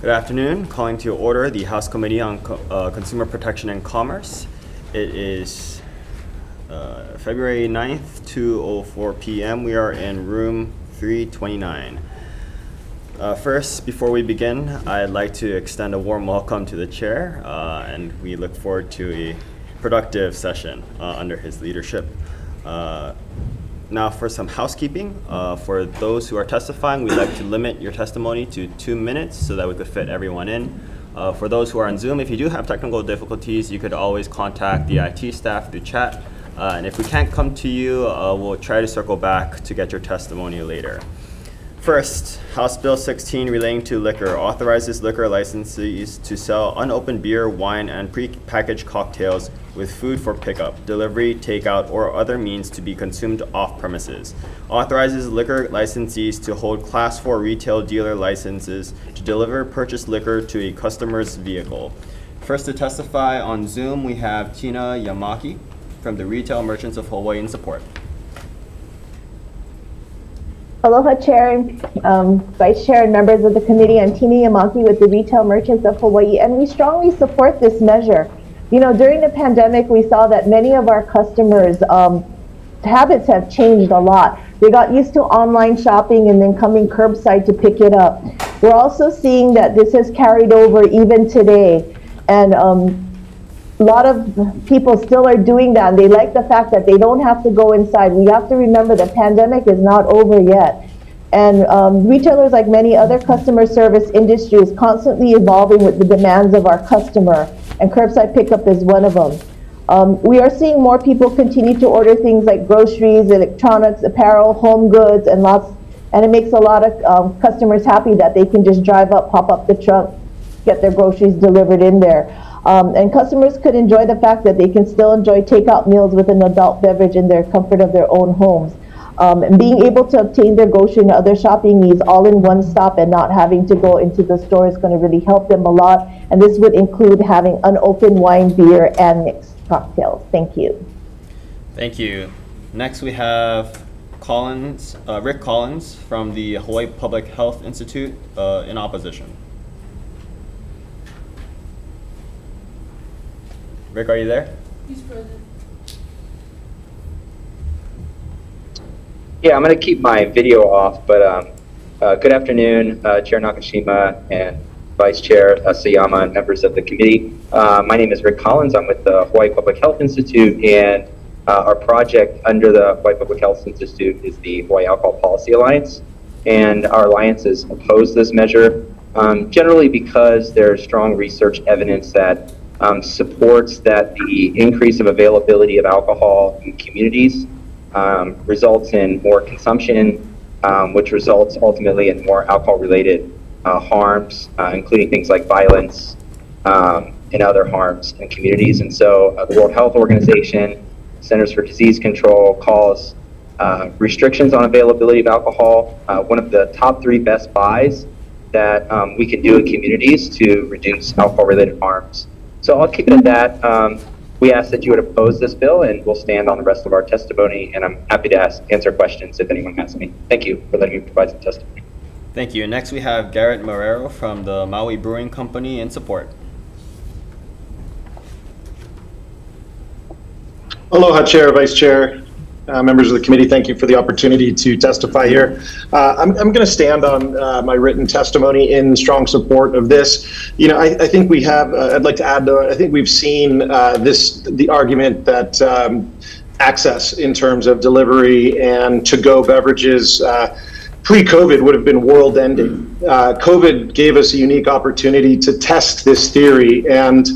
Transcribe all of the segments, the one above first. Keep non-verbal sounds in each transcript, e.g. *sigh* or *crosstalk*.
Good afternoon. Calling to order the House Committee on Co- uh, Consumer Protection and Commerce. It is uh, February 9th, 2:04 PM. We are in room 329. Uh, First, before we begin, I'd like to extend a warm welcome to the chair, uh, and we look forward to a productive session uh, under his leadership. Now for some housekeeping, uh, for those who are testifying, we'd like to limit your testimony to two minutes so that we could fit everyone in. Uh, For those who are on Zoom, if you do have technical difficulties, you could always contact the IT staff through chat. Uh, And if we can't come to you, uh, we'll try to circle back to get your testimony later. First, House Bill 16 relating to liquor authorizes liquor licensees to sell unopened beer, wine, and prepackaged cocktails with food for pickup, delivery, takeout, or other means to be consumed off premises. Authorizes liquor licensees to hold Class 4 retail dealer licenses to deliver purchased liquor to a customer's vehicle. First to testify on Zoom, we have Tina Yamaki from the Retail Merchants of Hawaii in support. Aloha Chair, um, Vice Chair, and members of the committee. I'm Tina Yamaki with the Retail Merchants of Hawaii, and we strongly support this measure. You know, during the pandemic, we saw that many of our customers' um, habits have changed a lot. They got used to online shopping and then coming curbside to pick it up. We're also seeing that this has carried over even today. And um, a lot of people still are doing that. They like the fact that they don't have to go inside. We have to remember the pandemic is not over yet. And um, retailers, like many other customer service industries, constantly evolving with the demands of our customer. And curbside pickup is one of them. Um, we are seeing more people continue to order things like groceries, electronics, apparel, home goods, and lots. And it makes a lot of um, customers happy that they can just drive up, pop up the trunk, get their groceries delivered in there. Um, and customers could enjoy the fact that they can still enjoy takeout meals with an adult beverage in their comfort of their own homes. Um, and being able to obtain their grocery and other shopping needs all in one stop and not having to go into the store is going to really help them a lot. And this would include having unopened wine, beer, and mixed cocktails. Thank you. Thank you. Next, we have Collins, uh, Rick Collins from the Hawaii Public Health Institute uh, in opposition. Rick, are you there? He's present. Yeah, I'm going to keep my video off, but um, uh, good afternoon, uh, Chair Nakashima and Vice Chair uh, Sayama and members of the committee. Uh, my name is Rick Collins. I'm with the Hawaii Public Health Institute, and uh, our project under the Hawaii Public Health Institute is the Hawaii Alcohol Policy Alliance. And our alliances oppose this measure, um, generally because there's strong research evidence that um, supports that the increase of availability of alcohol in communities um, results in more consumption, um, which results ultimately in more alcohol-related uh, harms, uh, including things like violence um, and other harms in communities. And so uh, the World Health Organization, Centers for Disease Control calls uh, restrictions on availability of alcohol uh, one of the top three best buys that um, we can do in communities to reduce alcohol-related harms. So I'll keep it at that. Um, we ask that you would oppose this bill, and we'll stand on the rest of our testimony. And I'm happy to ask, answer questions if anyone has any. Thank you for letting me provide some testimony. Thank you. Next, we have Garrett Marrero from the Maui Brewing Company in support. Aloha, Chair, Vice Chair, uh, members of the committee. Thank you for the opportunity to testify here. Uh, I'm, I'm going to stand on uh, my written testimony in strong support of this. You know, I, I think we have. Uh, I'd like to add, though, I think we've seen uh, this the argument that. Um, access in terms of delivery and to-go beverages uh, pre-COVID would have been world-ending. Uh, COVID gave us a unique opportunity to test this theory, and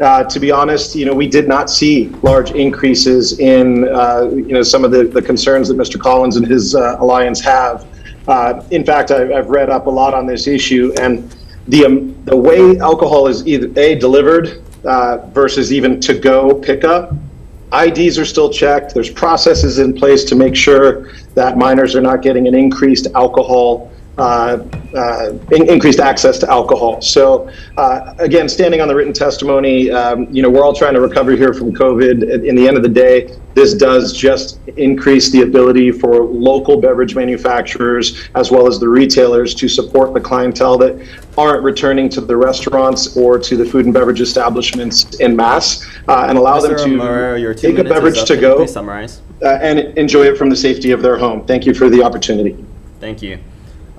uh, to be honest, you know, we did not see large increases in, uh, you know, some of the, the concerns that Mr. Collins and his uh, alliance have. Uh, in fact, I, I've read up a lot on this issue, and the um, the way alcohol is either a delivered uh, versus even to go pickup IDs are still checked. There's processes in place to make sure that minors are not getting an increased alcohol in- increased access to alcohol. So uh, again, standing on the written testimony, um, you know, we're all trying to recover here from COVID. At- In the end of the day, this does just increase the ability for local beverage manufacturers as well as the retailers to support the clientele that aren't returning to the restaurants or to the food and beverage establishments in mass uh, and allow them to take a beverage to go summarize. uh, and enjoy it from the safety of their home. Thank you for the opportunity. Thank you.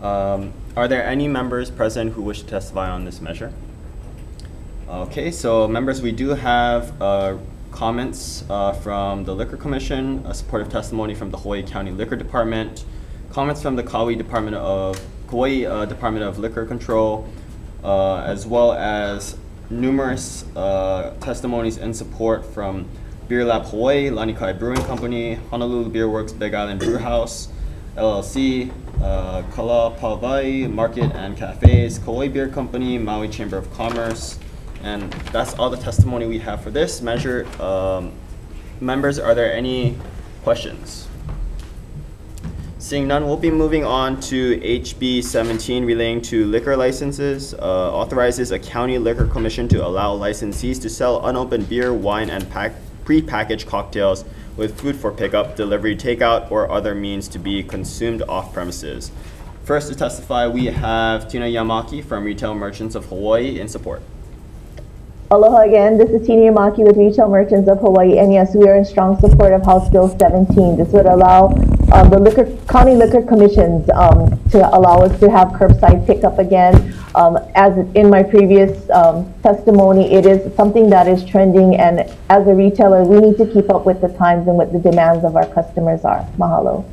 Um, Are there any members present who wish to testify on this measure? Okay, so members, we do have uh, comments uh, from the Liquor Commission, a supportive testimony from the Hawaii County Liquor Department, comments from the Kauai Department of, Kauai uh, Department of Liquor Control, uh, as well as numerous uh, testimonies in support from Beer Lab Hawaii, Lanikai Brewing Company, Honolulu Beer Works Big Island Brew House, LLC, uh, Kalapawai Market and Cafes, Kauai Beer Company, Maui Chamber of Commerce, and that's all the testimony we have for this measure. Um, members, are there any questions? Seeing none, we'll be moving on to HB 17 relating to liquor licenses. Uh, authorizes a county liquor commission to allow licensees to sell unopened beer, wine, and pack, pre-packaged cocktails with food for pickup, delivery, takeout, or other means to be consumed off premises. First to testify, we have Tina Yamaki from Retail Merchants of Hawaii in support. Aloha again. This is Tina Yamaki with Retail Merchants of Hawaii, and yes, we are in strong support of House Bill 17. This would allow um, the liquor county liquor commissions um, to allow us to have curbside pickup again. Um, as in my previous um, testimony, it is something that is trending, and as a retailer, we need to keep up with the times and what the demands of our customers are. Mahalo.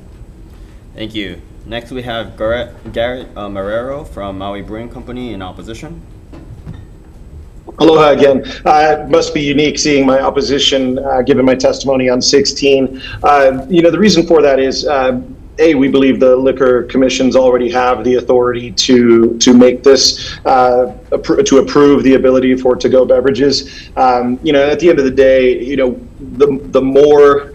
Thank you. Next, we have Garrett, Garrett uh, Marrero from Maui Brewing Company in opposition. Aloha again. Uh, must be unique seeing my opposition uh, given my testimony on 16. Uh, you know, the reason for that is. Uh, a, we believe the liquor commissions already have the authority to to make this uh, appro- to approve the ability for to-go beverages. Um, you know, at the end of the day, you know, the the more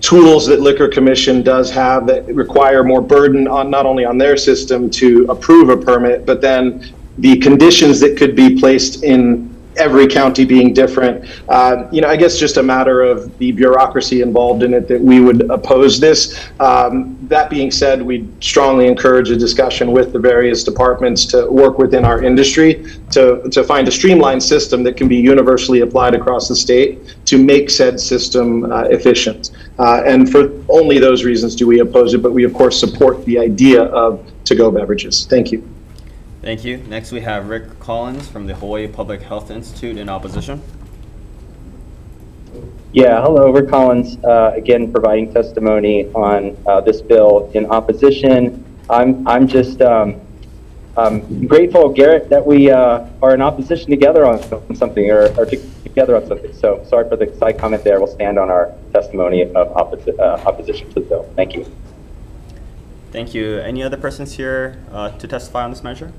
tools that liquor commission does have that require more burden on not only on their system to approve a permit, but then the conditions that could be placed in every county being different. Uh, you know, I guess just a matter of the bureaucracy involved in it that we would oppose this. Um, that being said, we strongly encourage a discussion with the various departments to work within our industry to, to find a streamlined system that can be universally applied across the state to make said system uh, efficient. Uh, and for only those reasons do we oppose it, but we of course support the idea of to-go beverages. Thank you. Thank you. Next, we have Rick Collins from the Hawaii Public Health Institute in opposition. Yeah, hello, Rick Collins, uh, again, providing testimony on uh, this bill in opposition. I'm, I'm just um, um, grateful, Garrett, that we uh, are in opposition together on something, or, or together on something. So sorry for the side comment there. We'll stand on our testimony of opposi- uh, opposition to the bill. Thank you. Thank you. Any other persons here uh, to testify on this measure?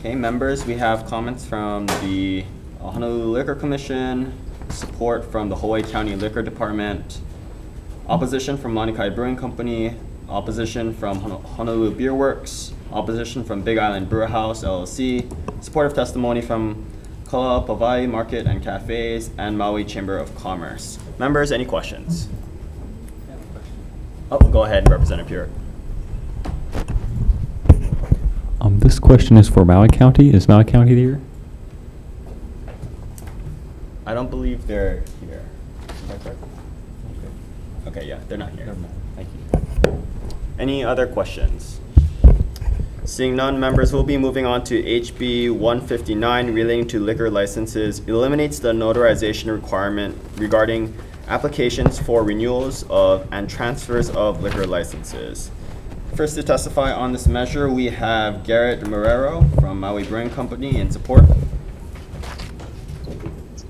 Okay, members, we have comments from the Honolulu Liquor Commission, support from the Hawaii County Liquor Department, opposition from Lanikai Brewing Company, opposition from Honolulu Beer Works, opposition from Big Island Brew House LLC, supportive testimony from Kalapawai Market and Cafes, and Maui Chamber of Commerce. Members, any questions? Oh, go ahead, Representative Pure. Um, this question is for Maui County. Is Maui County here? I don't believe they're here. Is that correct? Okay, yeah, they're not here. Thank you. Any other questions? Seeing none, members will be moving on to HB 159 relating to liquor licenses. Eliminates the notarization requirement regarding applications for renewals of and transfers of liquor licenses. First to testify on this measure, we have Garrett Marrero from Maui Brewing Company in support.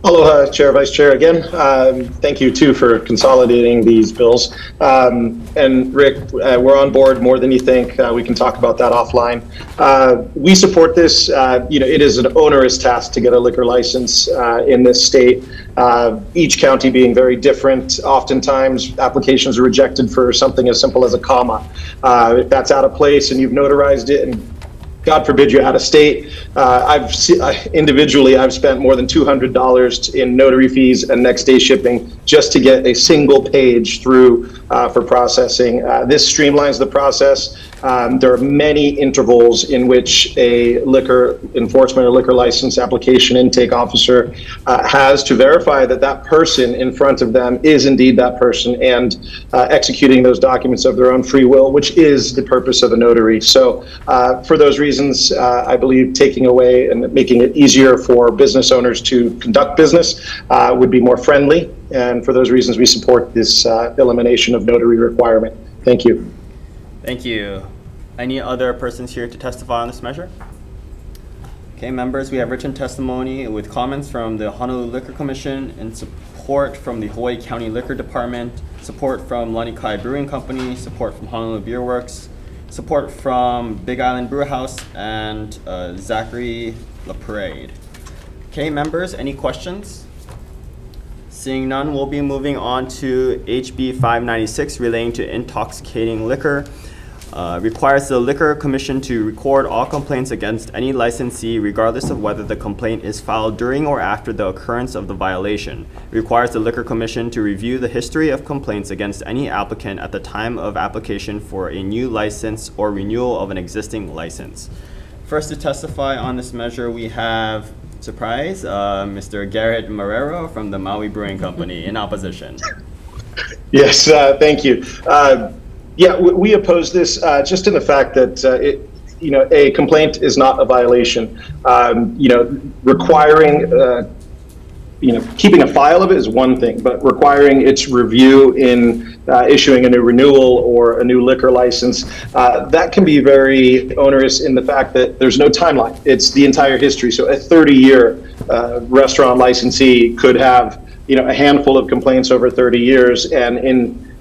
Aloha, Chair, Vice Chair again. Um, thank you too for consolidating these bills. Um, and Rick, uh, we're on board more than you think. Uh, we can talk about that offline. Uh, we support this. Uh, you know, it is an onerous task to get a liquor license uh, in this state. Uh, each county being very different. Oftentimes, applications are rejected for something as simple as a comma. if that's out of place and you've notarized it and God forbid you're out of state. Uh, I've se- individually, I've spent more than $200 in notary fees and next day shipping just to get a single page through uh, for processing. Uh, this streamlines the process. Um, there are many intervals in which a liquor enforcement or liquor license application intake officer uh, has to verify that that person in front of them is indeed that person and uh, executing those documents of their own free will, which is the purpose of a notary. So, uh, for those reasons, uh, I believe taking away and making it easier for business owners to conduct business would be more friendly. And for those reasons, we support this uh, elimination of notary requirement. Thank you. Thank you. Any other persons here to testify on this measure? Okay, members, we have written testimony with comments from the Honolulu Liquor Commission and support from the Hawaii County Liquor Department, support from Lanikai Brewing Company, support from Honolulu Beer Works, support from Big Island Brew House, and uh, Zachary LaParade. Okay, members, any questions? Seeing none, we'll be moving on to HB 596 relating to intoxicating liquor. Uh, requires the Liquor Commission to record all complaints against any licensee regardless of whether the complaint is filed during or after the occurrence of the violation. Requires the Liquor Commission to review the history of complaints against any applicant at the time of application for a new license or renewal of an existing license. First to testify on this measure, we have, surprise, uh, Mr. Garrett Marrero from the Maui Brewing Company in opposition. Yes, uh, thank you. Uh, yeah, we, we oppose this uh, just in the fact that uh, it, you know, a complaint is not a violation. Um, you know, requiring, uh, you know, keeping a file of it is one thing, but requiring its review in uh, issuing a new renewal or a new liquor license, uh, that can be very onerous in the fact that there's no timeline. It's the entire history. So a 30-year uh, restaurant licensee could have, you know, a handful of complaints over 30 years, and in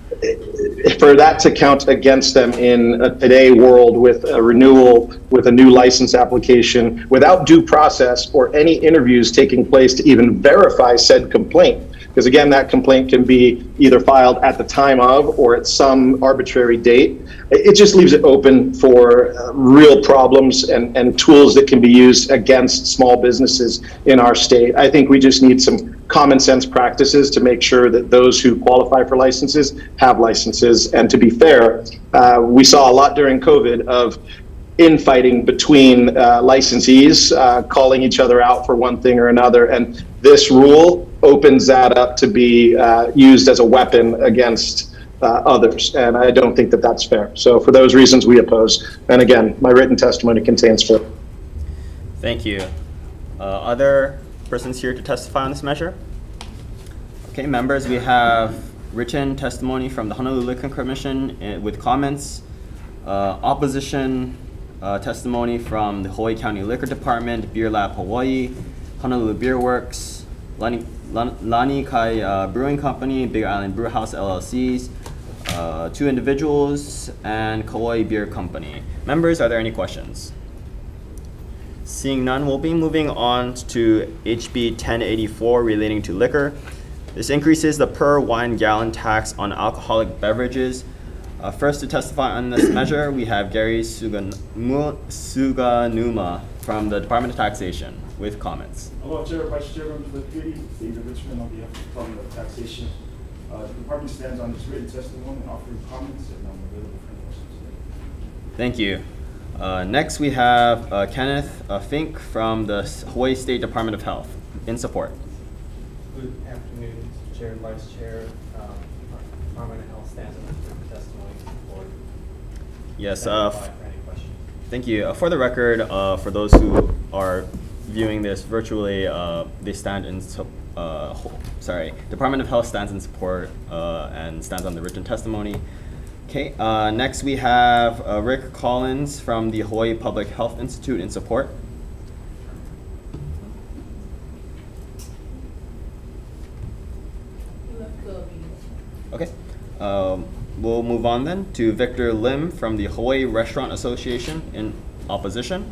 for that to count against them in a today world with a renewal, with a new license application, without due process or any interviews taking place to even verify said complaint. Because again, that complaint can be either filed at the time of or at some arbitrary date. It just leaves it open for uh, real problems and, and tools that can be used against small businesses in our state. I think we just need some common sense practices to make sure that those who qualify for licenses have licenses. And to be fair, uh, we saw a lot during COVID of infighting between uh, licensees, uh, calling each other out for one thing or another. And this rule opens that up to be uh, used as a weapon against uh, others. And I don't think that that's fair. So for those reasons, we oppose. And again, my written testimony contains four. Thank you. Uh, Other persons here to testify on this measure? Okay, members, we have written testimony from the Honolulu Liquor Commission eh, with comments, uh, opposition uh, testimony from the Hawaii County Liquor Department, Beer Lab Hawaii, Honolulu Beer Works, Lani, Lanikai uh, Brewing Company, Big Island Brew House LLCs, uh, two individuals, and Kauai Beer Company. Members, are there any questions? Seeing none, we'll be moving on to HB 1084 relating to liquor. This increases the per wine gallon tax on alcoholic beverages. Uh, first to testify on this measure, we have Gary Sugamu- Suganuma from the Department of Taxation with comments. Hello, Chair, Vice Chair, members of the committee, David Richmond on behalf of the Department of Taxation. Uh, The department stands on this written testimony and offering comments, and I'm available for any questions. Thank you. Uh, next, we have uh, Kenneth uh, Fink from the Hawaii State Department of Health in support. Good afternoon, Mr. Chair and Vice Chair. Um, Department of Health stands Yes. Uh, thank you. Uh, for the record, uh, for those who are viewing this virtually, uh, they stand in uh, sorry, Department of Health stands in support uh, and stands on the written testimony. Okay, uh, next we have uh, Rick Collins from the Hawaii Public Health Institute in support. Okay. Um, we'll move on then to Victor Lim from the Hawaii Restaurant Association in opposition.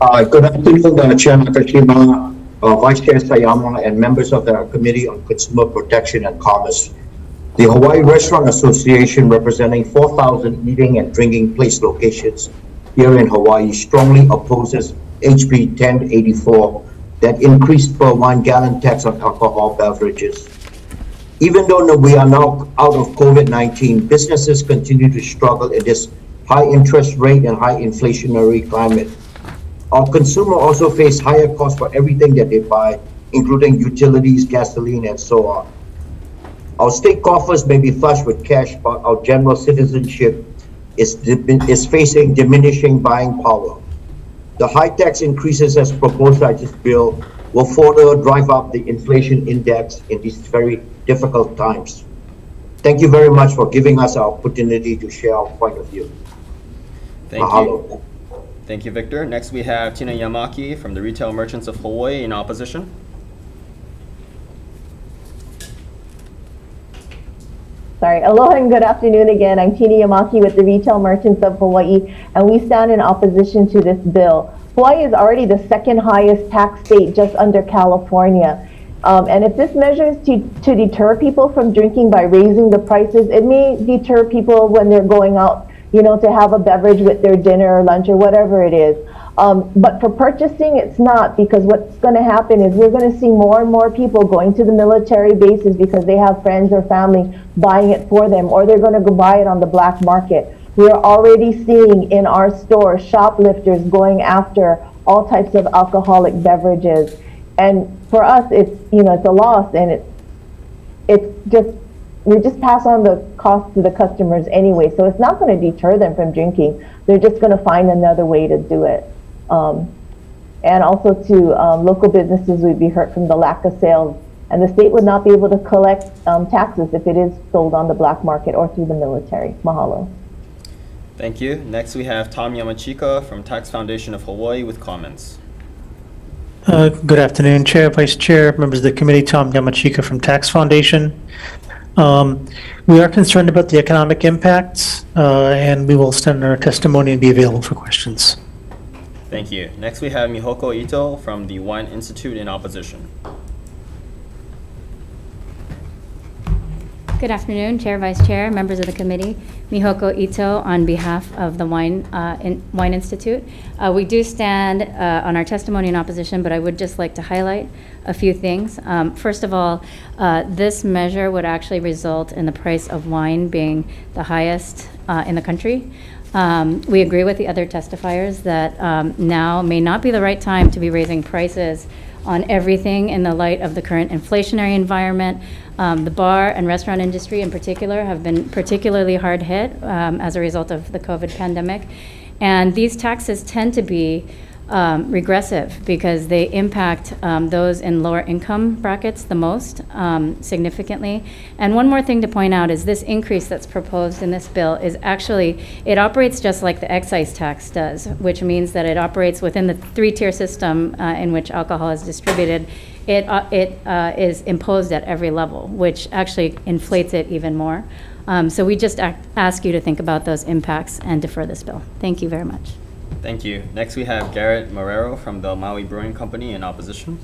Uh, Good afternoon, uh, Chair Nakashima, uh, Vice Chair Sayama, and members of the Committee on Consumer Protection and Commerce. The Hawaii Restaurant Association, representing 4,000 eating and drinking place locations here in Hawaii, strongly opposes HB 1084 that increased per wine gallon tax on alcohol beverages. Even though we are now out of COVID-19, businesses continue to struggle in this high interest rate and high inflationary climate. Our consumer also face higher costs for everything that they buy, including utilities, gasoline, and so on. Our state coffers may be flush with cash, but our general citizenship is, is facing diminishing buying power. The high tax increases as proposed by this bill will further drive up the inflation index in these very difficult times. Thank you very much for giving us our opportunity to share our point of view. Thank you. Thank you, Victor. Next, we have Tina Yamaki from the Retail Merchants of Hawaii in opposition. Sorry, aloha and good afternoon again. I'm Tina Yamaki with the Retail Merchants of Hawaii, and we stand in opposition to this bill. Hawaii is already the second highest tax state just under California. Um, and if this measure is to, to deter people from drinking by raising the prices, it may deter people when they're going out, you know, to have a beverage with their dinner or lunch or whatever it is. Um, but for purchasing, it's not because what's going to happen is we're going to see more and more people going to the military bases because they have friends or family buying it for them, or they're going to go buy it on the black market. We are already seeing in our stores shoplifters going after all types of alcoholic beverages, and for us, it's you know it's a loss, and it's it's just we just pass on the cost to the customers anyway, so it's not going to deter them from drinking. They're just going to find another way to do it. Um, and also to um, local businesses would be hurt from the lack of sales. And the state would not be able to collect um, taxes if it is sold on the black market or through the military. Mahalo. Thank you. Next, we have Tom Yamachika from Tax Foundation of Hawaii with comments. Uh, Good afternoon, Chair, Vice Chair, members of the committee, Tom Yamachika from Tax Foundation. Um, We are concerned about the economic impacts, uh, and we will send our testimony and be available for questions. Thank you. Next, we have Mihoko Ito from the Wine Institute in opposition. Good afternoon, Chair, Vice Chair, members of the committee. Mihoko Ito on behalf of the Wine, uh, In- Wine Institute. Uh, We do stand uh, on our testimony in opposition, but I would just like to highlight a few things. Um, First of all, uh, this measure would actually result in the price of wine being the highest uh, in the country. Um, We agree with the other testifiers that um, now may not be the right time to be raising prices on everything in the light of the current inflationary environment. Um, The bar and restaurant industry in particular have been particularly hard hit um, as a result of the COVID pandemic. And these taxes tend to be um, regressive because they impact um, those in lower income brackets the most um, significantly. And one more thing to point out is this increase that's proposed in this bill is actually, it operates just like the excise tax does, which means that it operates within the three-tier system uh, in which alcohol is distributed. It, uh, it uh, is imposed at every level, which actually inflates it even more. Um, So we just ask you to think about those impacts and defer this bill. Thank you very much. Thank you. Next, we have Garrett Marrero from the Maui Brewing Company in opposition.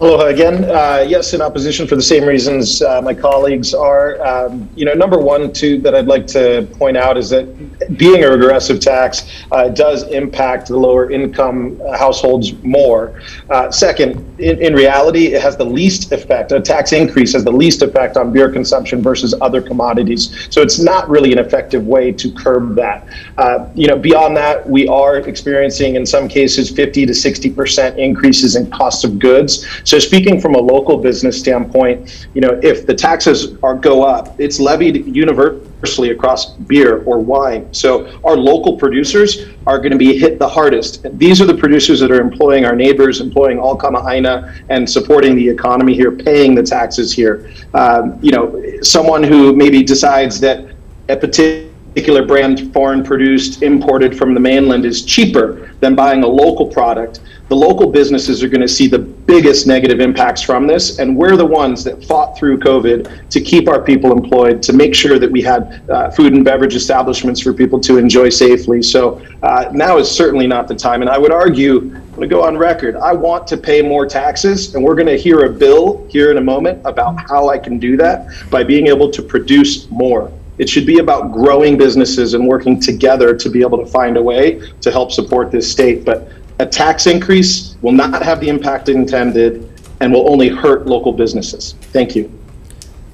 Aloha again. Uh, yes, in opposition for the same reasons uh, my colleagues are. Um, you know, number one, too, that I'd like to point out is that being a regressive tax uh, does impact the lower income uh, households more. Uh, second, in, in reality, it has the least effect. A tax increase has the least effect on beer consumption versus other commodities. So it's not really an effective way to curb that. Uh, you know, beyond that, we are experiencing in some cases 50 to 60 percent increases in cost of goods. So speaking from a local business standpoint, you know, if the taxes are go up, it's levied universally across beer or wine. So our local producers are going to be hit the hardest. These are the producers that are employing our neighbors, employing all Kama'aina, and supporting the economy here, paying the taxes here. Um, you know, someone who maybe decides that a particular brand foreign produced imported from the mainland is cheaper than buying a local product the local businesses are going to see the biggest negative impacts from this, and we're the ones that fought through COVID to keep our people employed, to make sure that we had uh, food and beverage establishments for people to enjoy safely. So uh, now is certainly not the time, and I would argue, I'm going to go on record, I want to pay more taxes, and we're going to hear a bill here in a moment about how I can do that by being able to produce more. It should be about growing businesses and working together to be able to find a way to help support this state. But a tax increase will not have the impact intended and will only hurt local businesses. Thank you.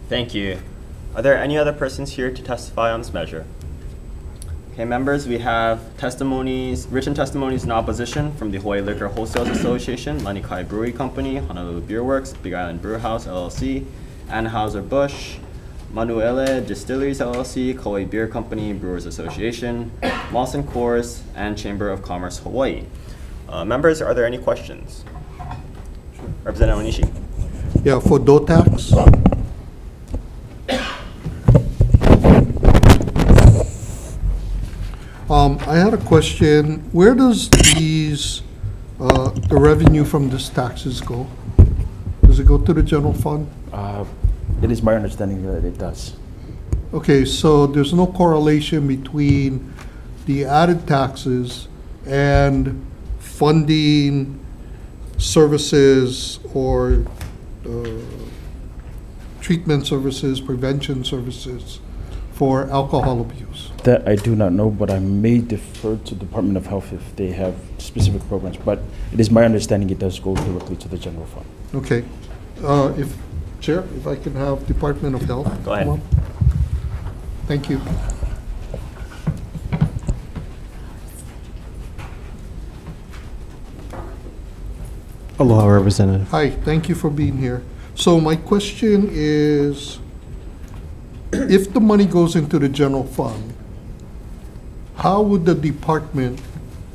Thank you. Are there any other persons here to testify on this measure? Okay, members, we have testimonies, written testimonies in opposition from the Hawaii Liquor Wholesale Association, Lanikai Brewery Company, Honolulu Beer Works, Big Island Brewhaus LLC, Anheuser-Busch, Manulele Distilleries LLC, Kauai Beer Company, Brewers Association, Molson Coors, and Chamber of Commerce Hawaii. Uh, members, are there any questions? Representative Onishi. Yeah, for DOTAX. Um, I had a question. Where does these, uh, the revenue from these taxes go? Does it go to the general fund? Uh, It is my understanding that it does. Okay, so there's no correlation between the added taxes and funding services or uh, treatment services, prevention services for alcohol abuse. That I do not know, but I may defer to Department of Health if they have specific programs. But it is my understanding it does go directly to the general fund. Okay. Uh, If, Chair, if I can have Department of Health. Go ahead. come up. Thank you. Aloha, Representative. Hi, thank you for being here. So my question is, if the money goes into the general fund, how would the department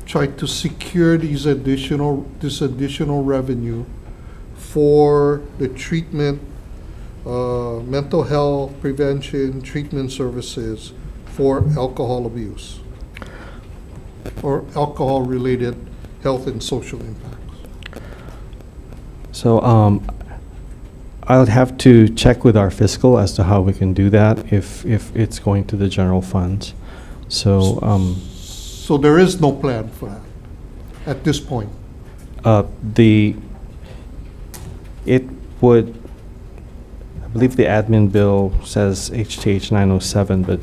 try to secure these additional, this additional revenue for the treatment, uh, mental health, prevention, treatment services for alcohol abuse? Or alcohol-related health and social impacts? So um, I'll have to check with our fiscal as to how we can do that if, if it's going to the general funds. So um, So there is no plan for that at this point? uh, the, it would, I believe the admin bill says HTH 907, but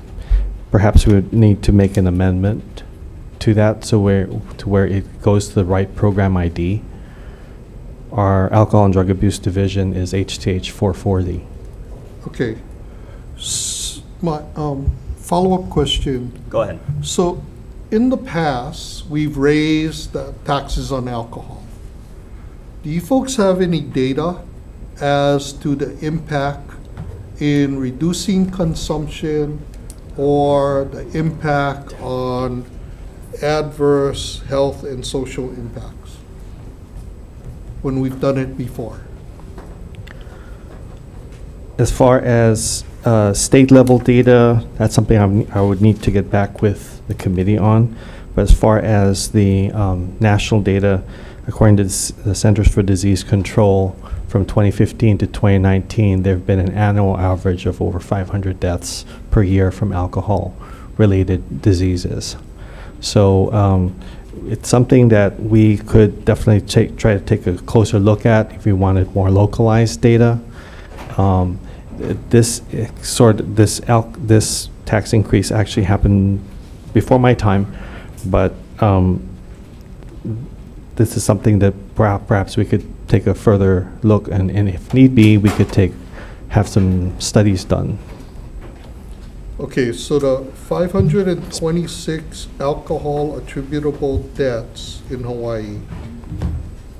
perhaps we would need to make an amendment to that so where, to where it goes to the right program ID. Our Alcohol and Drug Abuse Division is HTH 440. Okay. S- My, um, follow-up question. Go ahead. So, in the past, we've raised the taxes on alcohol. Do you folks have any data as to the impact in reducing consumption or the impact on adverse health and social impacts when we've done it before? As far as uh, state level data, that's something I'm- I would need to get back with the committee on. But as far as the um, national data, according to the Centers for Disease Control, from 2015 to 2019, there have been an annual average of over 500 deaths per year from alcohol-related diseases. So um, it's something that we could definitely take, try to take a closer look at if we wanted more localized data. Um, This sort, this, this tax increase actually happened before my time, but um, this is something that perhaps we could take a further look, and and if need be, we could take, have some studies done. Okay, so the 526 alcohol attributable deaths in Hawaii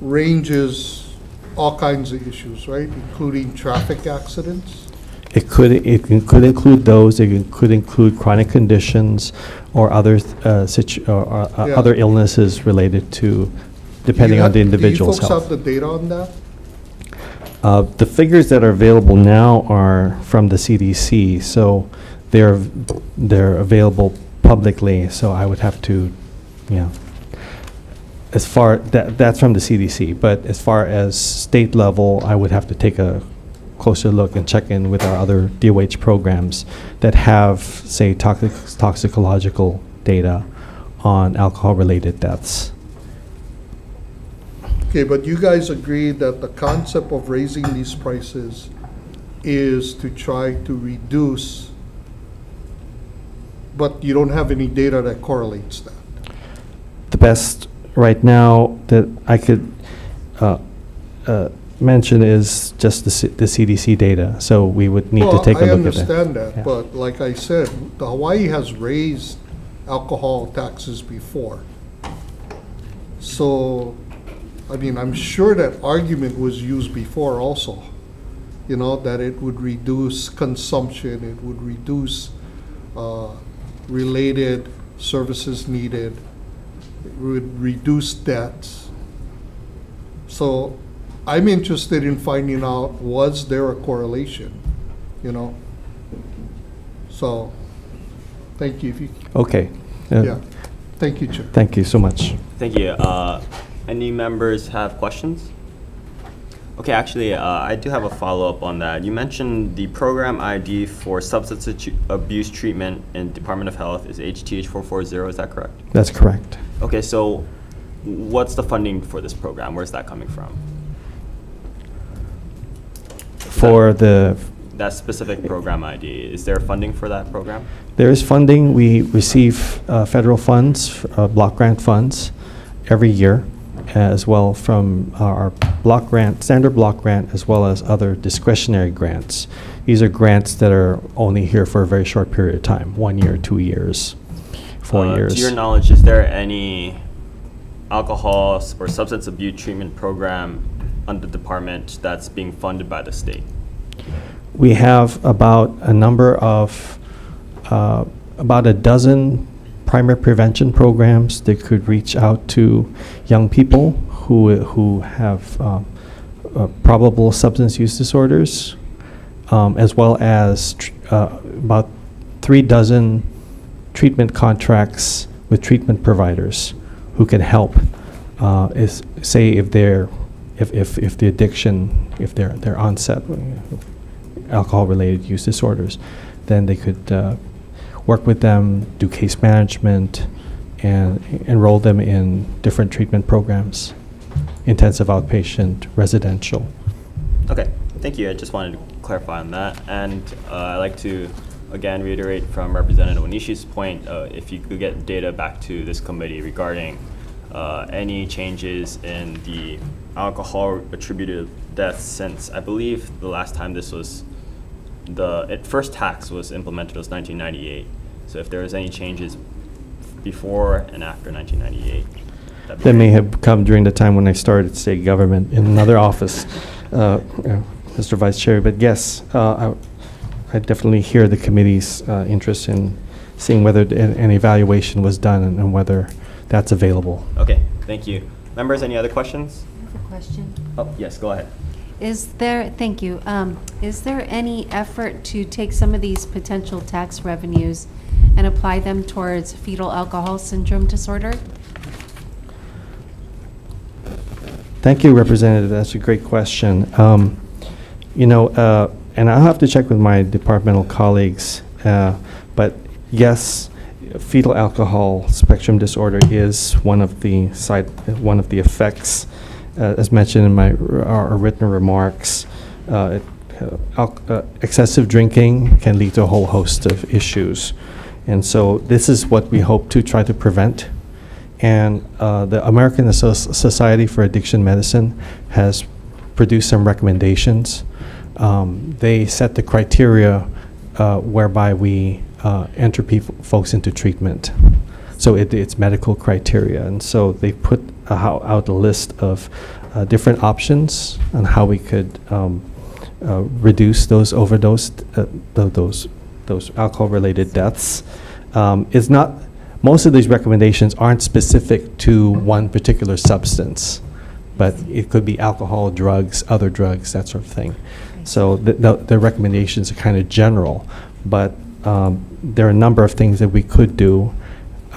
ranges all kinds of issues, right? Including traffic accidents? It could, it can- could include those, it can- could include chronic conditions or other, uh, situ- or or, uh, Yeah. other illnesses related to, depending Do you on the individual's Do you folks health. have the data on that? Uh, The figures that are available now are from the CDC, so they're, they're available publicly, so I would have to, you know, as far, that, that's from the CDC, but as far as state level, I would have to take a closer look and check in with our other DOH programs that have, say, toxic, toxicological data on alcohol-related deaths. Okay, but you guys agree that the concept of raising these prices is to try to reduce, but you don't have any data that correlates that. The best right now that I could uh, uh, mention is just the C- the CDC data, so we would need to take a I look at that. I understand Yeah. that, but like I said, the Hawaii has raised alcohol taxes before. So, I mean, I'm sure that argument was used before also. You know, that it would reduce consumption, it would reduce uh, related services needed, it would reduce debts. So I'm interested in finding out, was there a correlation, you know? So, thank you. If you, Okay. Uh, yeah, thank you, Chair. Thank you so much. Thank you. Uh, Any members have questions? Okay, actually, uh, I do have a follow-up on that. You mentioned the program ID for substance abuse treatment in Department of Health is HTH440, is that correct? That's correct. Okay, so what's the funding for this program? Where's that coming from? For the, That specific program ID, is there funding for that program? there is funding, we receive uh, federal funds, uh, block grant funds, every year, as well from our block grant, standard block grant, as well as other discretionary grants. These are grants that are only here for a very short period of time, one year, two years, four Uh, years. To your knowledge, is there any alcohol or substance abuse treatment program under the department that's being funded by the state? We have about a number of, uh, about a dozen primary prevention programs that could reach out to young people who, who have um, uh, probable substance use disorders, um, as well as uh, about three dozen treatment contracts with treatment providers who can help. Uh, is say if they're if, if, if the addiction if their their onset alcohol related use disorders, then they could uh, work with them, do case management, and enroll them in different treatment programs, intensive outpatient, residential. Okay, thank you. I just wanted to clarify on that. And uh, I'd like to, again, reiterate from Representative Onishi's point, uh, if you could get data back to this committee regarding uh, any changes in the alcohol attributed deaths since, I believe, the last time this was, the first tax was implemented was 1998. So if there was any changes before and after 1998. that'd be That may have come during the time when I started state government in another office, uh, uh, Mr. Vice Chair. But yes, uh, I I definitely hear the committee's uh, interest in seeing whether an an evaluation was done and and whether that's available. Okay, thank you. Members, any other questions? I have a question. Oh, yes, go ahead. Is there, thank you, um, is there any effort to take some of these potential tax revenues and apply them towards fetal alcohol syndrome disorder? Thank you, Representative. That's a great question. Um, You know, uh, and I'll have to check with my departmental colleagues, uh, but yes, fetal alcohol spectrum disorder is one of the side, one of the effects, uh, as mentioned in my, written remarks. Uh, uh, uh, Excessive drinking can lead to a whole host of issues. And so this is what we hope to try to prevent. And uh, the American Society for Addiction Medicine has produced some recommendations. Um, They set the criteria uh, whereby we uh, enter people, folks into treatment. So it, it's medical criteria. And so they put a out a list of uh, different options on how we could um, uh, reduce those overdose, uh, tho- those, those alcohol-related deaths. Um, It's not, most of these recommendations aren't specific to one particular substance, but it could be alcohol, drugs, other drugs, that sort of thing. So the, the, the recommendations are kind of general, but um, there are a number of things that we could do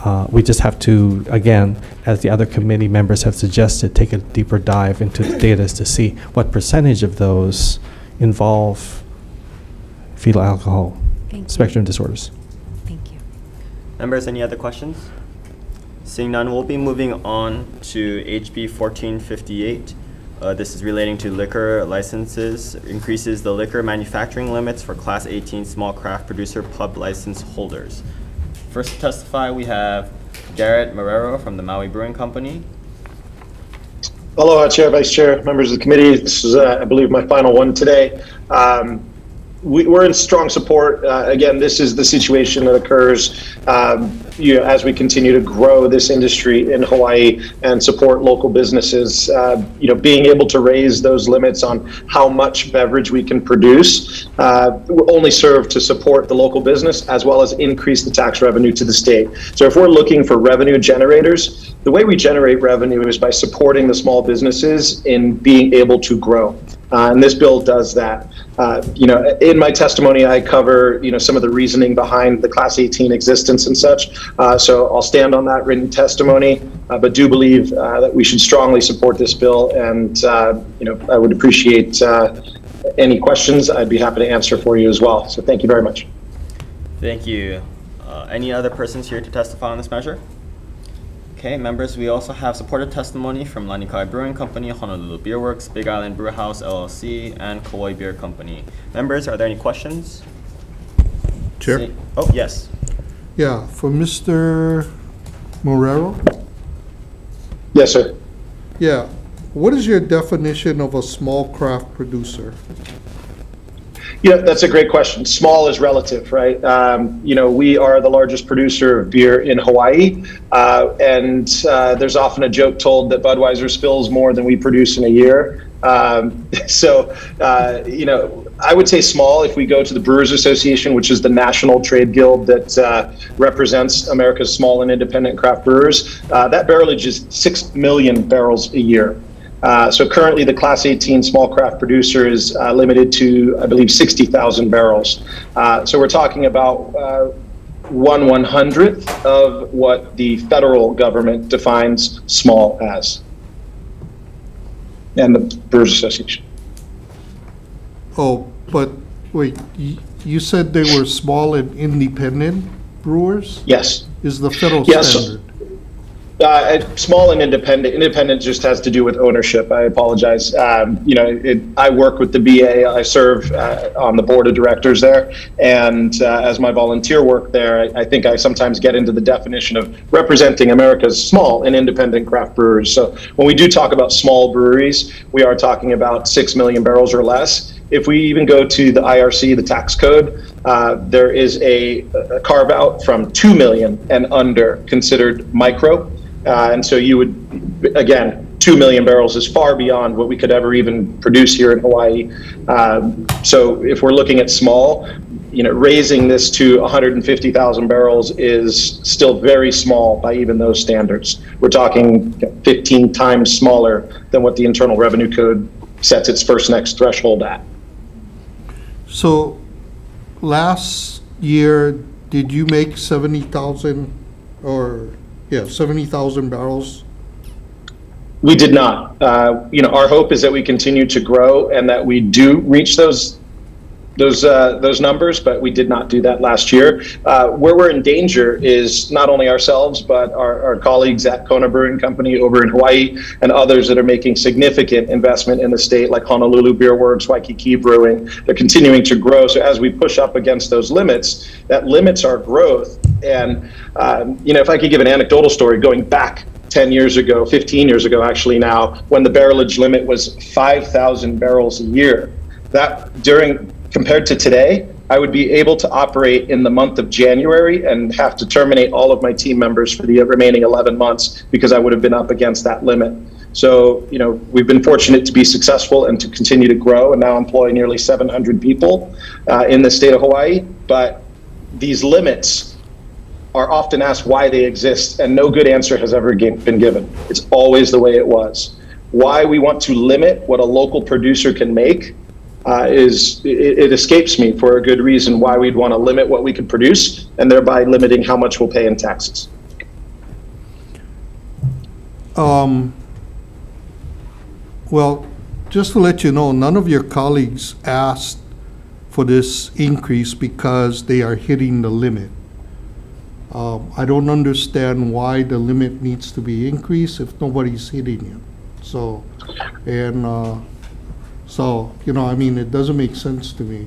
uh, we just have to, again, as the other committee members have suggested, take a deeper dive into the data to see what percentage of those involve fetal alcohol Thank you. spectrum disorders. Thank you. Members, any other questions? Seeing none, we'll be moving on to HB 1458. Uh, This is relating to liquor licenses, increases the liquor manufacturing limits for Class 18 small craft producer pub license holders. First to testify, we have Garrett Marrero from the Maui Brewing Company. Aloha, Chair, Vice Chair, members of the committee. This is, uh, I believe, my final one today. Um, we, we're in strong support. Uh, again, this is the situation that occurs, um, you know, as we continue to grow this industry in Hawaii and support local businesses. Uh, you know, being able to raise those limits on how much beverage we can produce uh, will only serve to support the local business as well as increase the tax revenue to the state. So, if we're looking for revenue generators, the way we generate revenue is by supporting the small businesses in being able to grow. Uh, and this bill does that. Uh, you know, in my testimony, I cover you know some of the reasoning behind the Class 18 existence and such. Uh, so I'll stand on that written testimony, uh, but do believe uh, that we should strongly support this bill. And uh, you know, I would appreciate any questions. I'd be happy to answer for you as well. So thank you very much. Thank you. Any other persons here to testify on this measure? Okay, members, we also have supported testimony from Lanikai Brewing Company, Honolulu Beer Works, Big Island Brewhaus LLC, and Kauai Beer Company. Members, are there any questions? Chair? See- Oh, yes. Yeah, for Mr. Marrero? Yes, sir. Yeah, what is your definition of a small craft producer? Know, that's a great question. Small is relative, right? Um, you know, we are the largest producer of beer in Hawaii, uh, and uh, there's often a joke told that Budweiser spills more than we produce in a year. Um, *laughs* so, uh, you know, I would say small if we go to the Brewers Association, which is the national trade guild that uh, represents America's small and independent craft brewers. Uh, that barrelage is 6 million barrels a year. Uh, so currently, the Class 18 small craft producer is uh, limited to, I believe, 60,000 barrels. Uh, so we're talking about uh, one one hundredth of what the federal government defines small as, and the Brewers Association. Oh, but wait, you said they were small and independent brewers? Yes. Is the federal Yes. standard? Uh, small and independent. Independent just has to do with ownership. I apologize. Um, you know, it, I work with the BA. I serve uh, on the board of directors there, and uh, as my volunteer work there, I, I think I sometimes get into the definition of representing America's small and independent craft brewers. So when we do talk about small breweries, we are talking about six million barrels or less. If we even go to the IRC, the tax code, uh, there is a, a carve out from 2 million and under considered micro. Uh, and so you would, again, 2 million barrels is far beyond what we could ever even produce here in Hawaii. Um, so if we're looking at small, you know, raising this to 150,000 barrels is still very small by even those standards. We're talking 15 times smaller than what the Internal Revenue Code sets its first next threshold at. So, last year, did you make 70,000 or, yeah, 70,000 barrels? We did not. Uh, you know, our hope is that we continue to grow and that we do reach those those uh, those numbers, but we did not do that last year. Uh, where we're in danger is not only ourselves, but our, our colleagues at Kona Brewing Company over in Hawaii and others that are making significant investment in the state, like Honolulu Beer Works, Waikiki Brewing. They're continuing to grow. So as we push up against those limits, that limits our growth. And um, you know, if I could give an anecdotal story, going back 10 years ago, 15 years ago, actually now, when the barrelage limit was 5,000 barrels a year. That during compared to today, I would be able to operate in the month of January and have to terminate all of my team members for the remaining 11 months because I would have been up against that limit. So, you know, we've been fortunate to be successful and to continue to grow and now employ nearly 700 people uh, in the state of Hawaii. But these limits are often asked why they exist, and no good answer has ever been given. It's always the way it was. Why we want to limit what a local producer can make uh, is it, it escapes me for a good reason why we'd want to limit what we could produce and thereby limiting how much we'll pay in taxes. Um, well, just to let you know, none of your colleagues asked for this increase because they are hitting the limit. Um, I don't understand why the limit needs to be increased if nobody's hitting it. So, and, uh, so, you know, I mean, it doesn't make sense to me.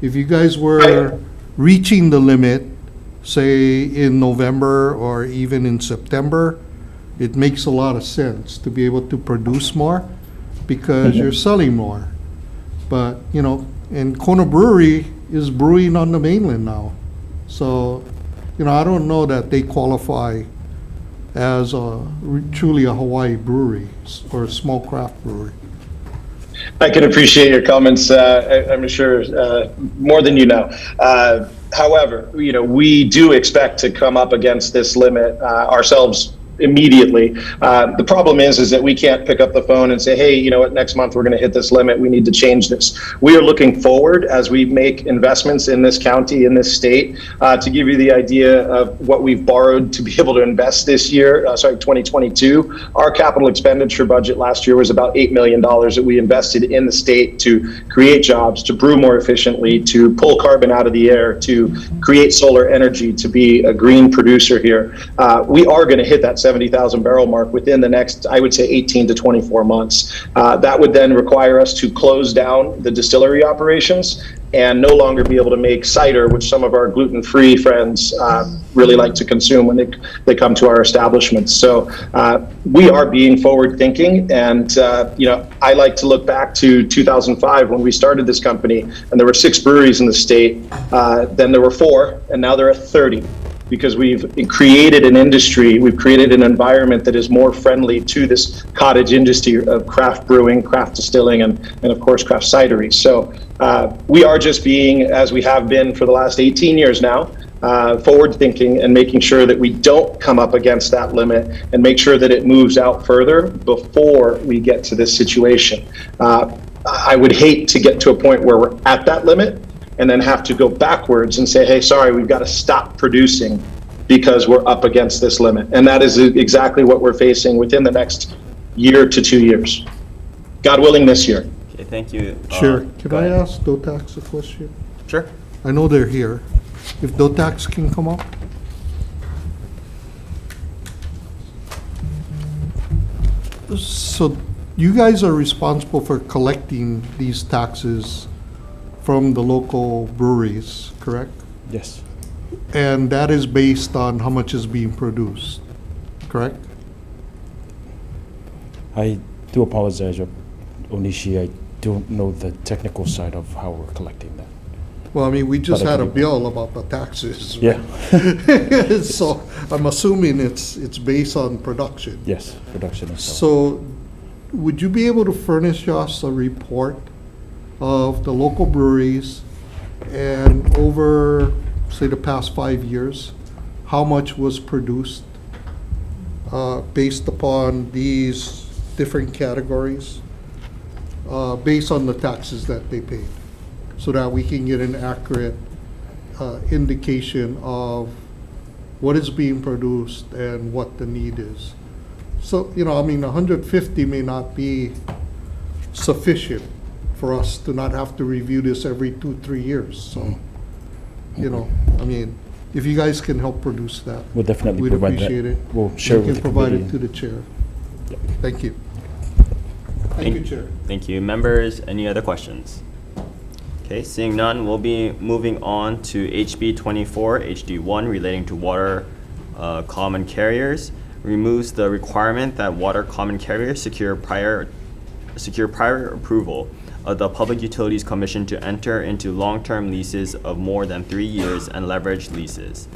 If you guys were reaching the limit, say in November or even in September, it makes a lot of sense to be able to produce more because you're selling more. But, you know, and Kona Brewery is brewing on the mainland now. So, you know, I don't know that they qualify as a, truly a Hawaii brewery or a small craft brewery. I can appreciate your comments. Uh, I, I'm sure uh, more than you know. Uh, however, you know we do expect to come up against this limit uh, ourselves immediately. Uh, the problem is, is that we can't pick up the phone and say, hey, you know what, next month we're going to hit this limit. We need to change this. We are looking forward as we make investments in this county, in this state, uh, to give you the idea of what we've borrowed to be *laughs* able to invest this year. Uh, sorry, 2022. Our capital expenditure budget last year was about $8 million that we invested in the state to create jobs, to brew more efficiently, to pull carbon out of the air, to create solar energy, to be a green producer here. Uh, we are going to hit that 70,000 barrel mark within the next, I would say, 18 to 24 months. Uh, that would then require us to close down the distillery operations and no longer be able to make cider, which some of our gluten-free friends uh, really like to consume when they, they come to our establishments. So uh, we are being forward-thinking, and uh, you know I like to look back to 2005 when we started this company, and there were six breweries in the state. Uh, then there were four, and now there are 30 because we've created an industry, we've created an environment that is more friendly to this cottage industry of craft brewing, craft distilling, and, and of course, craft cidery. So uh, we are just being, as we have been for the last 18 years now, uh, forward thinking and making sure that we don't come up against that limit and make sure that it moves out further before we get to this situation. Uh, I would hate to get to a point where we're at that limit and then have to go backwards and say, hey, sorry, we've got to stop producing because we're up against this limit. And that is exactly what we're facing within the next year to two years. God willing, this year. Okay, thank you. Uh, Chair, can I ahead. ask Dotax a question? Sure. I know they're here. If Dotax can come up? So you guys are responsible for collecting these taxes from the local breweries, correct? Yes. And that is based on how much is being produced, correct? I do apologize, Onishi. I don't know the technical side of how we're collecting that. Well, I mean, we just But had a bill about the taxes. Yeah. *laughs* So I'm assuming it's, it's based on production. Yes, production. So would you be able to furnish us a report of the local breweries and over, say, the past five years, how much was produced uh, based upon these different categories, uh, based on the taxes that they paid? So that we can get an accurate uh, indication of what is being produced and what the need is. So, you know, I mean, 150 may not be sufficient for us to not have to review this every two, three years. So, you know, I mean, if you guys can help produce that. We'll definitely we'd provide that. appreciate it. We'll share You with can the provide it committee. to the chair. Thank you. Thank you, Chair. Thank you. Members, any other questions? Okay, seeing none, we'll be moving on to HB 24, HD1, relating to water uh, common carriers. Removes the requirement that water common carriers secure prior, secure prior approval of the Public Utilities Commission to enter into long-term leases of more than three years and leverage leases.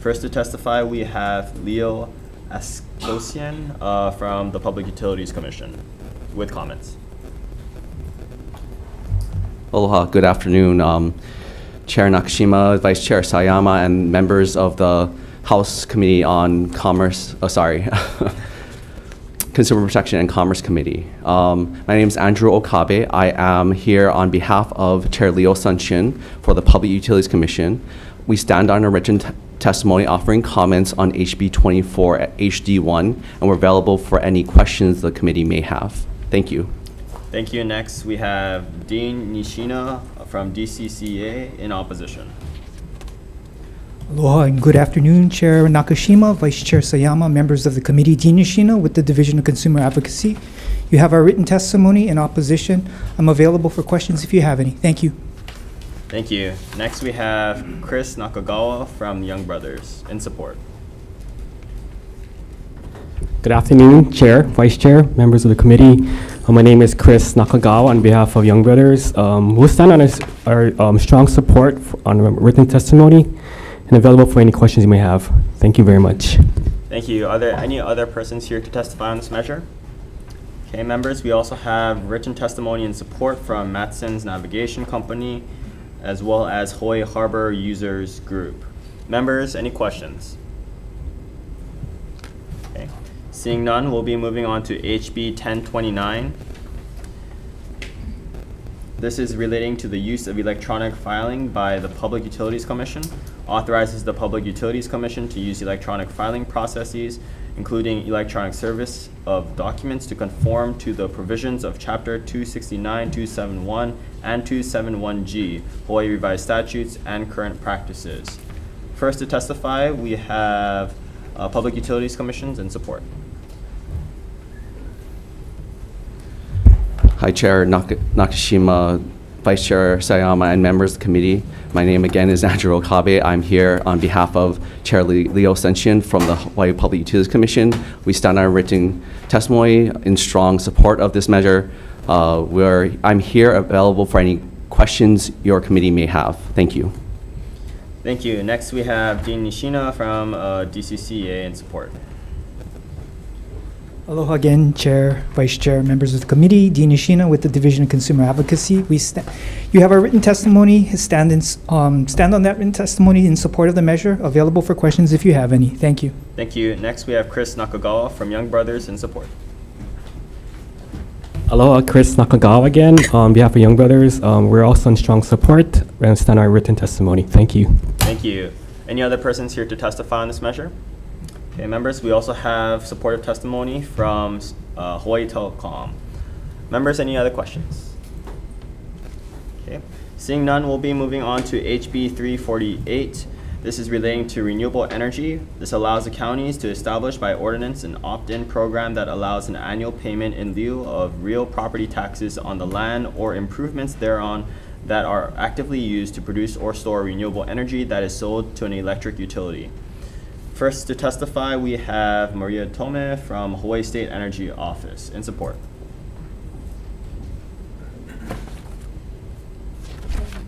First to testify, we have Leo Asuncion uh, from the Public Utilities Commission with comments. Aloha, good afternoon. Um, Chair Nakashima, Vice Chair Sayama, and members of the House Committee on Commerce, oh, sorry, *laughs* Consumer Protection and Commerce Committee. Um, my name is Andrew Okabe. I am here on behalf of Chair Leo Asuncion for the Public Utilities Commission. We stand on a written testimony offering comments on HB 24 at HD1, and we're available for any questions the committee may have. Thank you. Thank you. Next, we have Dean Nishina from DCCA in opposition. Aloha and good afternoon, Chair Nakashima, Vice Chair Sayama, members of the committee, Dean Nishina with the Division of Consumer Advocacy. You have our written testimony in opposition. I'm available for questions if you have any. Thank you. Thank you. Next, we have Chris Nakagawa from Young Brothers in support. Good afternoon, Chair, Vice Chair, members of the committee. Uh, my name is Chris Nakagawa on behalf of Young Brothers. Um, we'll stand on us- our um, strong support on written testimony and available for any questions you may have. Thank you very much. Thank you. Are there any other persons here to testify on this measure? Okay, members, we also have written testimony and support from Matson's Navigation Company as well as Hawaii Harbor Users Group. Members, any questions? Okay. Seeing none, we'll be moving on to HB 1029. This is relating to the use of electronic filing by the Public Utilities Commission. Authorizes the Public Utilities Commission to use electronic filing processes, including electronic service of documents to conform to the provisions of Chapter 269, 271, and 271G, Hawaii Revised Statutes, and current practices. First to testify, we have uh, Public Utilities Commissions in support. Hi, Chair Nak- Nakashima, Vice Chair Sayama, and members of the committee. My name again is Andrew Okabe. I'm here on behalf of Chair Le- Leo Asuncion from the Hawaii Public Utilities Commission. We stand on written testimony in strong support of this measure. Uh, we're, I'm here available for any questions your committee may have. Thank you. Thank you. Next, we have Dean Nishina from uh, DCCA in support. Aloha again, Chair, Vice Chair, members of the committee, Dean Nishina with the Division of Consumer Advocacy. We sta- you have our written testimony. Stand, in, um, stand on that written testimony in support of the measure. Available for questions if you have any. Thank you. Thank you. Next, we have Chris Nakagawa from Young Brothers in support. Aloha, Chris Nakagawa again. On behalf of Young Brothers, um, we're also in strong support and stand on our written testimony. Thank you. Thank you. Any other persons here to testify on this measure? Okay, members, we also have supportive testimony from uh, Hawaii Telecom. Members, any other questions? Okay, seeing none, we'll be moving on to HB 348. This is relating to renewable energy. This allows the counties to establish by ordinance an opt-in program that allows an annual payment in lieu of real property taxes on the land or improvements thereon that are actively used to produce or store renewable energy that is sold to an electric utility. First to testify, we have Maria Tome from Hawaii State Energy Office in support.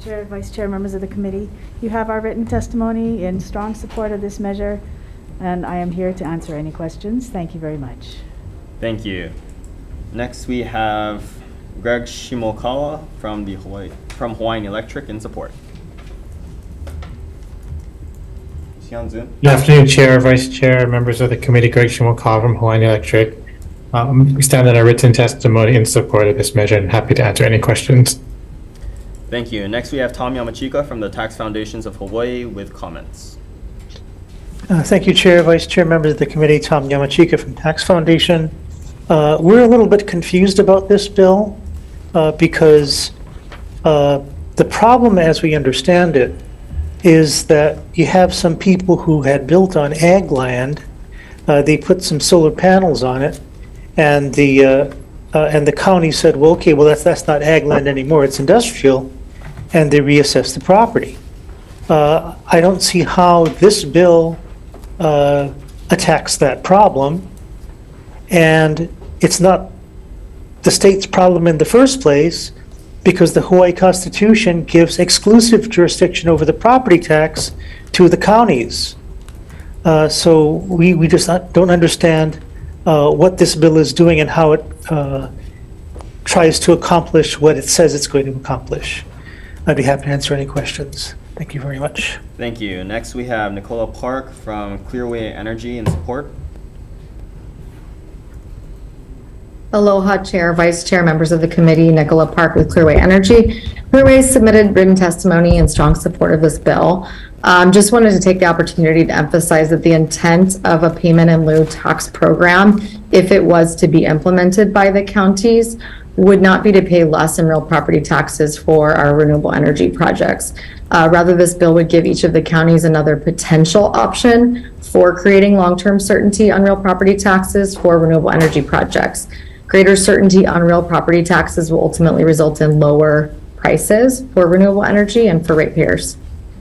Chair, Vice Chair, members of the committee, you have our written testimony in strong support of this measure, and I am here to answer any questions. Thank you very much. Thank you. Next, we have Greg Shimokawa from the Hawaii from Hawaiian Electric in support. Is on Zoom? Good afternoon, Chair, Vice Chair, members of the committee. Greg Shimokawa from Hawaiian Electric. Um, we stand on our written testimony in support of this measure and happy to answer any questions. Thank you. Next, we have Tom Yamachika from the Tax Foundations of Hawaii with comments. Uh, Thank you, Chair, Vice Chair, members of the committee. Tom Yamachika from Tax Foundation. Uh, We're a little bit confused about this bill uh, because uh, the problem, as we understand it, is that you have some people who had built on ag land. uh, They put some solar panels on it, and the uh, uh, and the county said, "Well, okay, well that's that's not ag land anymore; it's industrial," and they reassessed the property. Uh, I don't see how this bill uh, attacks that problem. And it's not the state's problem in the first place because the Hawaii Constitution gives exclusive jurisdiction over the property tax to the counties. Uh, So we, we just not- don't understand uh, what this bill is doing and how it uh, tries to accomplish what it says it's going to accomplish. I'd be happy to answer any questions. Thank you very much. Thank you. Next, we have Nicola Park from Clearway Energy in support. Aloha Chair, Vice Chair, members of the committee, Nicola Park with Clearway Energy. Clearway submitted written testimony in strong support of this bill. Um, just wanted to take the opportunity to emphasize that the intent of a payment in lieu tax program, if it was to be implemented by the counties, would not be to pay less in real property taxes for our renewable energy projects. Uh, rather, this bill would give each of the counties another potential option for creating long-term certainty on real property taxes for renewable energy projects. Greater certainty on real property taxes will ultimately result in lower prices for renewable energy and for ratepayers.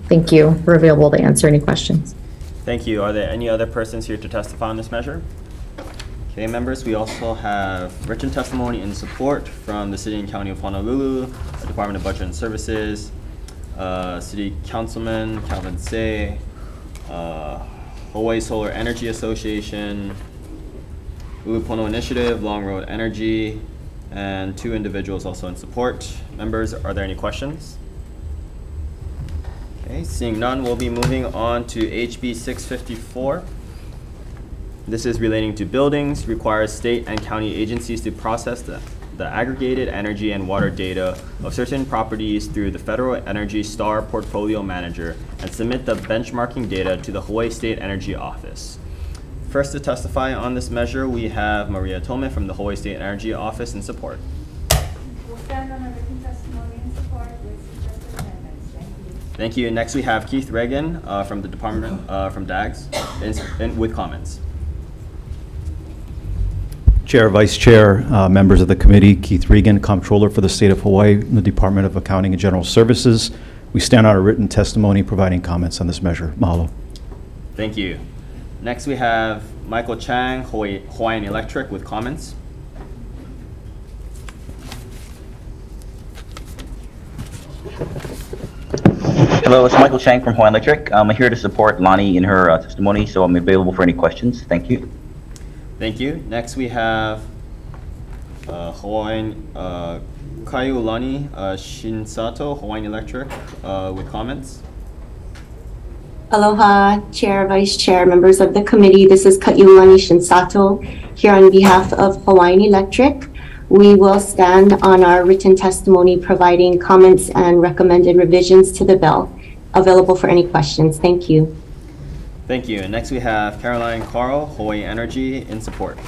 Thank you. We're available to answer any questions. Thank you. Are there any other persons here to testify on this measure? Okay, members, we also have written testimony in support from the City and County of Honolulu, the Department of Budget and Services, uh, City Councilman Calvin Say, uh, Hawaii Solar Energy Association, Ulupono Initiative, Long Road Energy, and two individuals also in support. Members, are there any questions? Okay, seeing none, we'll be moving on to HB 654. This is relating to buildings, requires state and county agencies to process the, the aggregated energy and water data of certain properties through the Federal Energy Star Portfolio Manager and submit the benchmarking data to the Hawaii State Energy Office. First to testify on this measure, we have Maria Tome from the Hawaii State Energy Office in support. We'll stand on our written testimony in support with suggested amendments. Thank you. Thank you. Next, we have Keith Regan uh, from the department, uh, from DAGS, in- in- with comments. Chair, Vice Chair, uh, members of the committee, Keith Regan, Comptroller for the State of Hawaii in the Department of Accounting and General Services. We stand on our written testimony providing comments on this measure. Mahalo. Thank you. Next, we have Michael Chang, Hawaii- Hawaiian Electric, with comments. Hello, it's Michael Chang from Hawaiian Electric. I'm here to support Lonnie in her uh, testimony, so I'm available for any questions. Thank you. Thank you. Next, we have uh, Hawaiian uh, Kaiulani uh, Shinsato, Hawaiian Electric, uh, with comments. Aloha, Chair, Vice Chair, members of the committee. This is Kaiulani Shinsato here on behalf of Hawaiian Electric. We will stand on our written testimony providing comments and recommended revisions to the bill. Available for any questions. Thank you. Thank you. And next, we have Caroline Carl, Hawaii Energy, in support.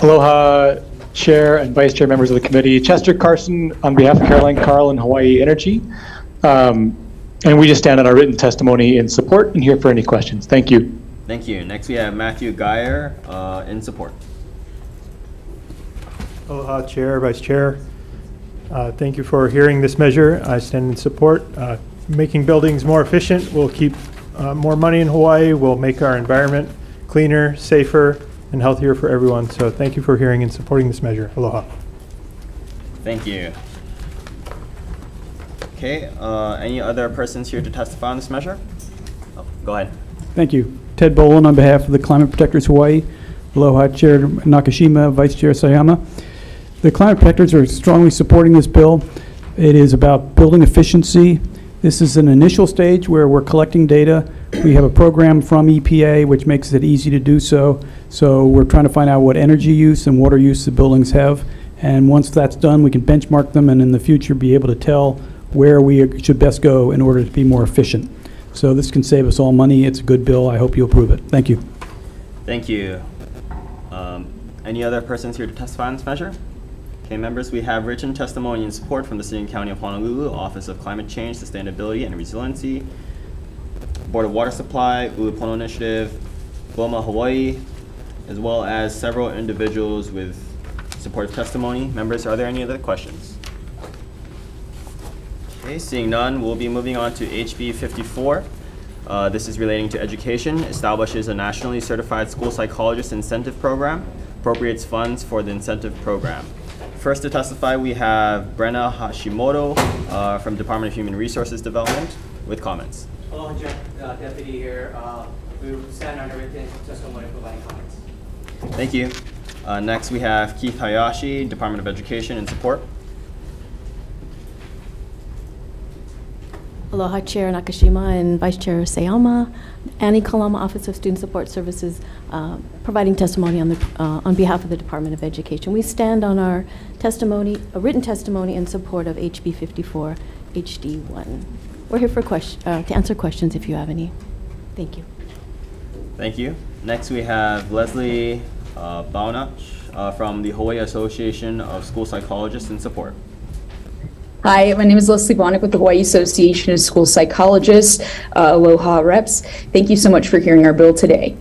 Aloha, Chair and Vice Chair, members of the committee. Chester Carson on behalf of Caroline Carl and Hawaii Energy. Um, and we just stand on our written testimony in support and here for any questions. Thank you. Thank you. Next, we have Matthew Geyer, uh, in support. Aloha, Chair, Vice Chair. Uh, Thank you for hearing this measure. I stand in support. Uh, Making buildings more efficient will keep uh, more money in Hawaii, will make our environment cleaner, safer, and healthier for everyone. So thank you for hearing and supporting this measure. Aloha. Thank you. Okay, uh, any other persons here to testify on this measure? Oh, Go ahead. Thank you. Ted Bohlen on behalf of the Climate Protectors Hawaii. Aloha Chair Nakashima, Vice Chair Sayama. The Climate Protectors are strongly supporting this bill. It is about building efficiency. This is an initial stage where we're collecting data. We have a program from EPA which makes it easy to do so. So we're trying to find out what energy use and water use the buildings have. And once that's done, we can benchmark them and in the future be able to tell where we should best go in order to be more efficient. So this can save us all money. It's a good bill. I hope you approve it. Thank you. Thank you. Um, Any other persons here to testify on this measure? Okay, members, we have written testimony and support from the City and County of Honolulu, Office of Climate Change, Sustainability, and Resiliency, Board of Water Supply, Ulupono Initiative, BOMA Hawaii, as well as several individuals with supportive testimony. Members, are there any other questions? Okay, seeing none, we'll be moving on to HB 54. Uh, This is relating to education, establishes a nationally certified school psychologist incentive program, appropriates funds for the incentive program. First to testify, we have Brenna Hashimoto uh, from Department of Human Resources Development with comments. Hello, Jeff, uh, Deputy here. Uh, We stand on the written testimony providing comments. Thank you. Uh, Next, we have Keith Hayashi, Department of Education and support. Aloha Chair Nakashima and Vice Chair Sayama. Annie Kalama, Office of Student Support Services, uh, providing testimony on, the, uh, on behalf of the Department of Education. We stand on our testimony, a written testimony in support of HB 54 HD1. We're here for question, uh, to answer questions if you have any. Thank you. Thank you. Next, we have Leslie uh, Baunach uh, from the Hawaii Association of School Psychologists in support. Hi, my name is Leslie Baunach with the Hawaii Association of School Psychologists. Uh, aloha reps. Thank you so much for hearing our bill today.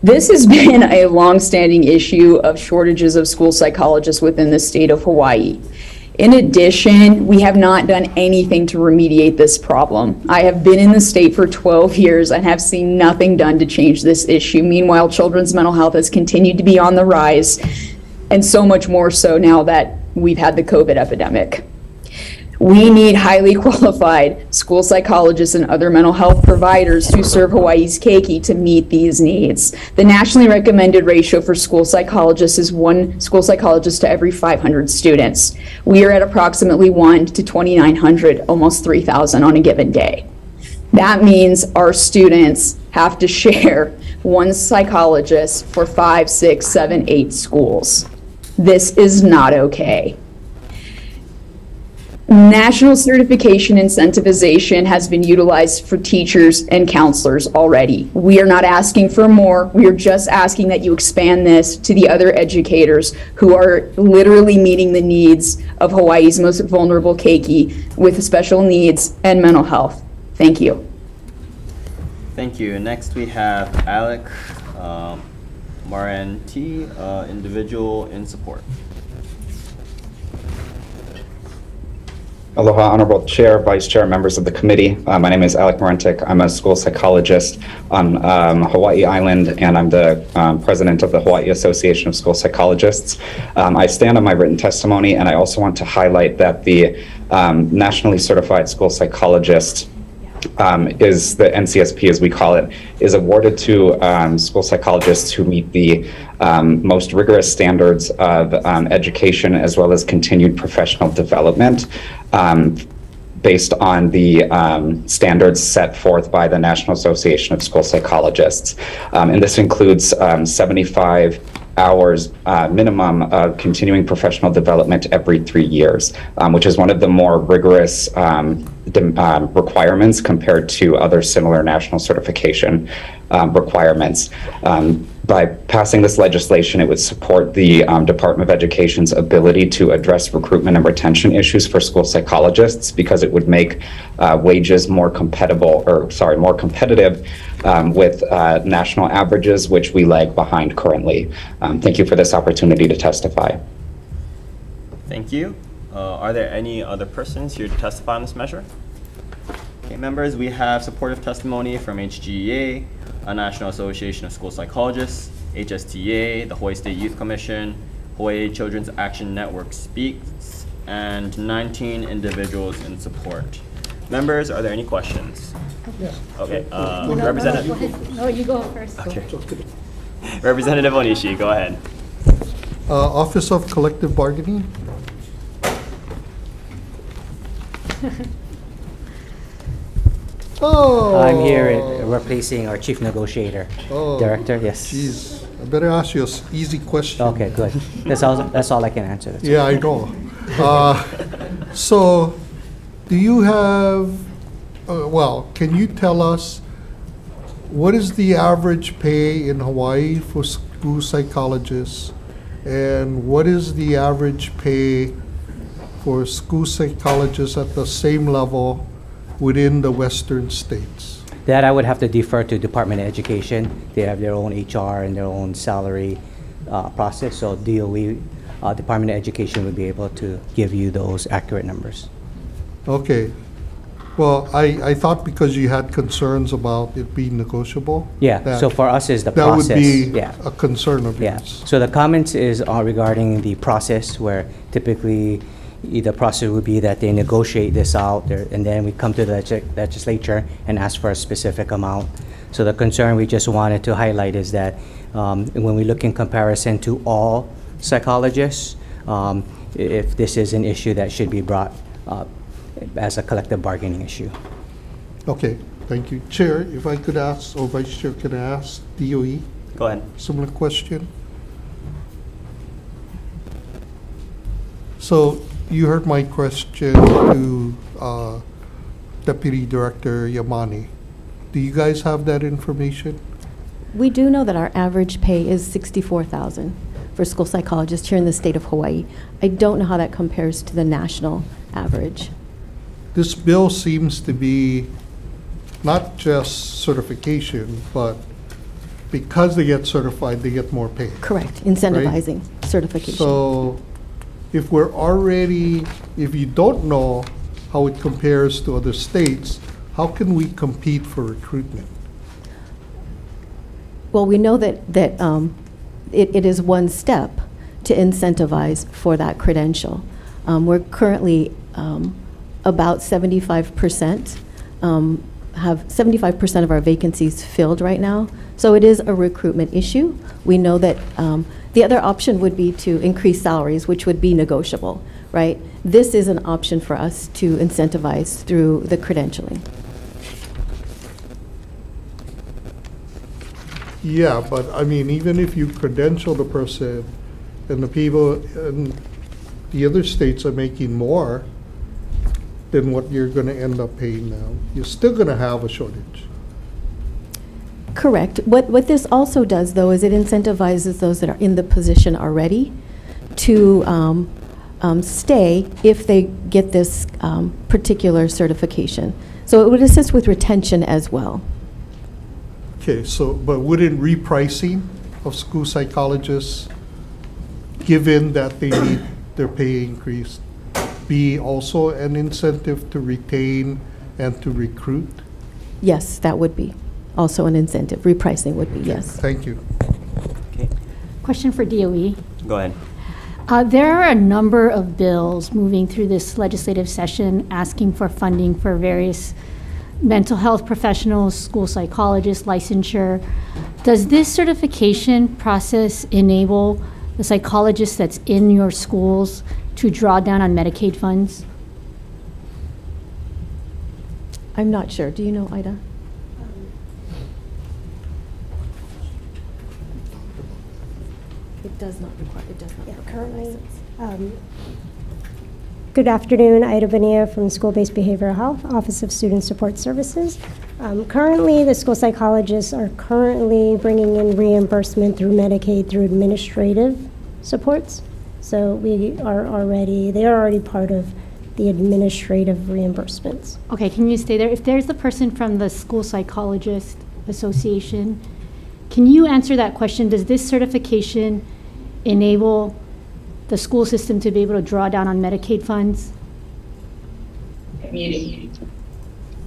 This has *laughs* been a long-standing issue of shortages of school psychologists within the state of Hawaii. In addition, we have not done anything to remediate this problem. I have been in the state for 12 years and have seen nothing done to change this issue. Meanwhile, children's mental health has continued to be on the rise, and so much more so now that we've had the COVID epidemic. We need highly *laughs* qualified school psychologists and other mental health providers to serve Hawaii's keiki to meet these needs. The nationally recommended ratio for school psychologists is one school psychologist to every 500 students. We are at approximately 1 to 2,900, almost 3,000 on a given day. That means our students have to *laughs* share one psychologist for five, six, seven, eight schools. This is not okay. National certification incentivization has been utilized for teachers and counselors already. We are not asking for more. We are just asking that you expand this to the other educators who are literally meeting the needs of Hawaii's most vulnerable keiki with special needs and mental health. Thank you. Thank you. Next, we have Alec um, Maranti, uh, individual in support. Aloha, Honorable Chair, Vice Chair, members of the committee. Uh, my name is Alec Morentik. I'm a school psychologist on um, Hawaii Island, and I'm the um, president of the Hawaii Association of School Psychologists. Um, I stand on my written testimony, and I also want to highlight that the um, nationally certified school psychologist um, is the NCSP, as we call it, is awarded to um, school psychologists who meet the um, most rigorous standards of um, education as well as continued professional development. Um, based on the um, standards set forth by the National Association of School Psychologists. and this includes 75 hours uh, minimum of continuing professional development every three years, um, which is one of the more rigorous um, um, requirements compared to other similar national certification um, requirements. By passing this legislation, it would support the um, Department of Education's ability to address recruitment and retention issues for school psychologists because it would make uh, wages more compatible, or sorry, more competitive um, with uh, national averages, which we lag behind currently. Um, thank you for this opportunity to testify. Thank you. Uh, are there any other persons here to testify on this measure? Okay, members, we have supportive testimony from HGEA, a National Association of School Psychologists, HSTA, the Hawaii State Youth Commission, Hawaii Children's Action Network Speaks, and 19 individuals in support. Members, are there any questions? Yes. Okay, uh, No, no, no, Representative. go. No, you go first. Okay. *laughs* Representative Onishi, go ahead. Uh, Office of Collective Bargaining? *laughs* Oh. I'm here uh, replacing our chief negotiator. Oh, Director, yes. Jeez, I better ask you an easy question. Okay, good. That's all, that's all I can answer. That's Yeah, I know. Uh, So, do you have, uh, well, can you tell us, what is the average pay in Hawaii for school psychologists? And what is the average pay for school psychologists at the same level within the western states? That I would have to defer to Department of Education. They have their own HR and their own salary uh, process, so DOE, uh, Department of Education would be able to give you those accurate numbers. Okay. Well, I, I thought because you had concerns about it being negotiable. Yeah, so for us is the That would process. be Yeah. a concern of Yeah, yours. so the comments is uh, regarding the process where typically the process would be that they negotiate this out there, and then we come to the legis- legislature and ask for a specific amount. So the concern we just wanted to highlight is that um, when we look in comparison to all psychologists, um, if this is an issue that should be brought uh, as a collective bargaining issue. Okay, thank you. Chair, if I could ask, or Vice Chair, can I ask DOE? Go ahead. Similar question. So you heard my question to uh, Deputy Director Yamani. Do you guys have that information? We do know that our average pay is 64,000 for school psychologists here in the state of Hawaii. I don't know how that compares to the national average. This bill seems to be not just certification, but because they get certified, they get more pay. Correct, incentivizing certification. So if we're already, if you don't know how it compares to other states, how can we compete for recruitment? Well, we know that, that um, it, it is one step to incentivize for that credential. Um, we're currently um, about 75%, um, have 75% of our vacancies filled right now. So it is a recruitment issue. We know that um, the other option would be to increase salaries, which would be negotiable, right? This is an option for us to incentivize through the credentialing. Yeah, but I mean, even if you credential the person and the people in the other states are making more than what you're going to end up paying now, you're still going to have a shortage. Correct. What, what this also does, though, is it incentivizes those that are in the position already to um, um, stay if they get this um, particular certification. So it would assist with retention as well. Okay, so, but wouldn't repricing of school psychologists, given that they need their pay increased, be also an incentive to retain and to recruit? Yes, that would be also an incentive. Repricing would be, yes. Thank you. Question for DOE. Go ahead. Uh, There are a number of bills moving through this legislative session asking for funding for various mental health professionals, school psychologists, licensure. Does this certification process enable the psychologist that's in your schools to draw down on Medicaid funds? I'm not sure. Do you know, Ida? It does not require, it does not require a currently, license. Um, Good afternoon, Ida Bonilla from School-Based Behavioral Health, Office of Student Support Services. Um, Currently, the school psychologists are currently bringing in reimbursement through Medicaid through administrative supports. So we are already, they are already part of the administrative reimbursements. Okay, can you stay there? If there's the person from the School Psychologist Association, can you answer that question? Does this certification enable the school system to be able to draw down on Medicaid funds?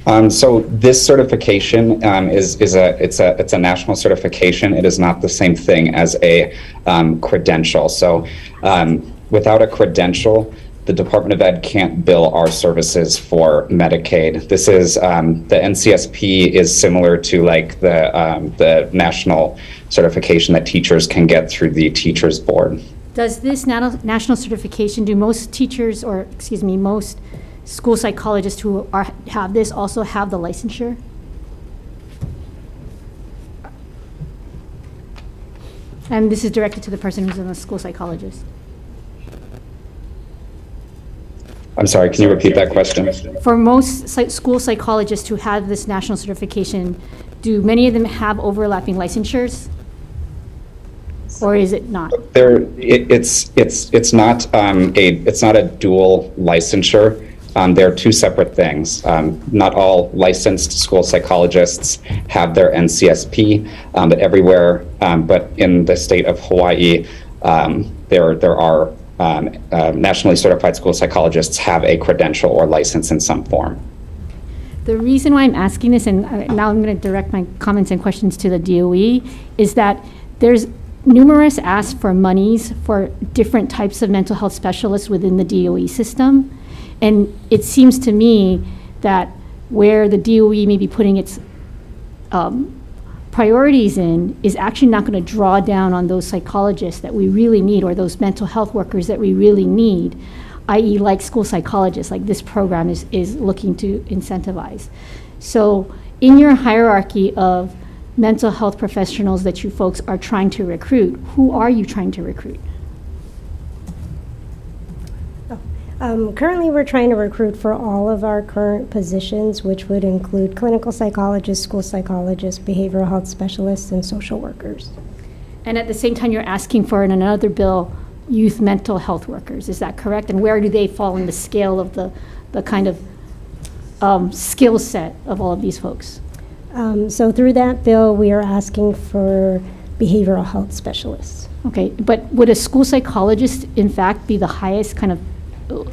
Um, so this certification um, is is a it's a it's a national certification. It is not the same thing as a um, credential. So um, without a credential, the Department of Ed can't bill our services for Medicaid. This is um, the NCSP is similar to like the um, the national certification that teachers can get through the Teachers Board. Does this national certification, do most teachers, or, excuse me, most school psychologists who are, have this also have the licensure? And this is directed to the person who's a school psychologist. I'm sorry, can you repeat that question? For most psych- school psychologists who have this national certification, do many of them have overlapping licensures? Or is it not? There, it, it's it's it's not um, a it's not a dual licensure. Um, they're two separate things. Um, not all licensed school psychologists have their NCSP, um, but everywhere, um, but in the state of Hawaii, um, there there are um, uh, nationally certified school psychologists have a credential or license in some form. The reason why I'm asking this, and uh, now I'm going to direct my comments and questions to the DOE, is that there's numerous asks for monies for different types of mental health specialists within the DOE system. And it seems to me that where the DOE may be putting its um, priorities in is actually not going to draw down on those psychologists that we really need or those mental health workers that we really need. i.e. like school psychologists, like this program is, is looking to incentivize. So in your hierarchy of mental health professionals that you folks are trying to recruit, who are you trying to recruit? Um, currently, we're trying to recruit for all of our current positions, which would include clinical psychologists, school psychologists, behavioral health specialists, and social workers. And at the same time, you're asking for in another bill, youth mental health workers. Is that correct? And where do they fall in the scale of the, the kind of um, skill set of all of these folks? Um, so through that bill, we are asking for behavioral health specialists. Okay, but would a school psychologist, in fact, be the highest kind of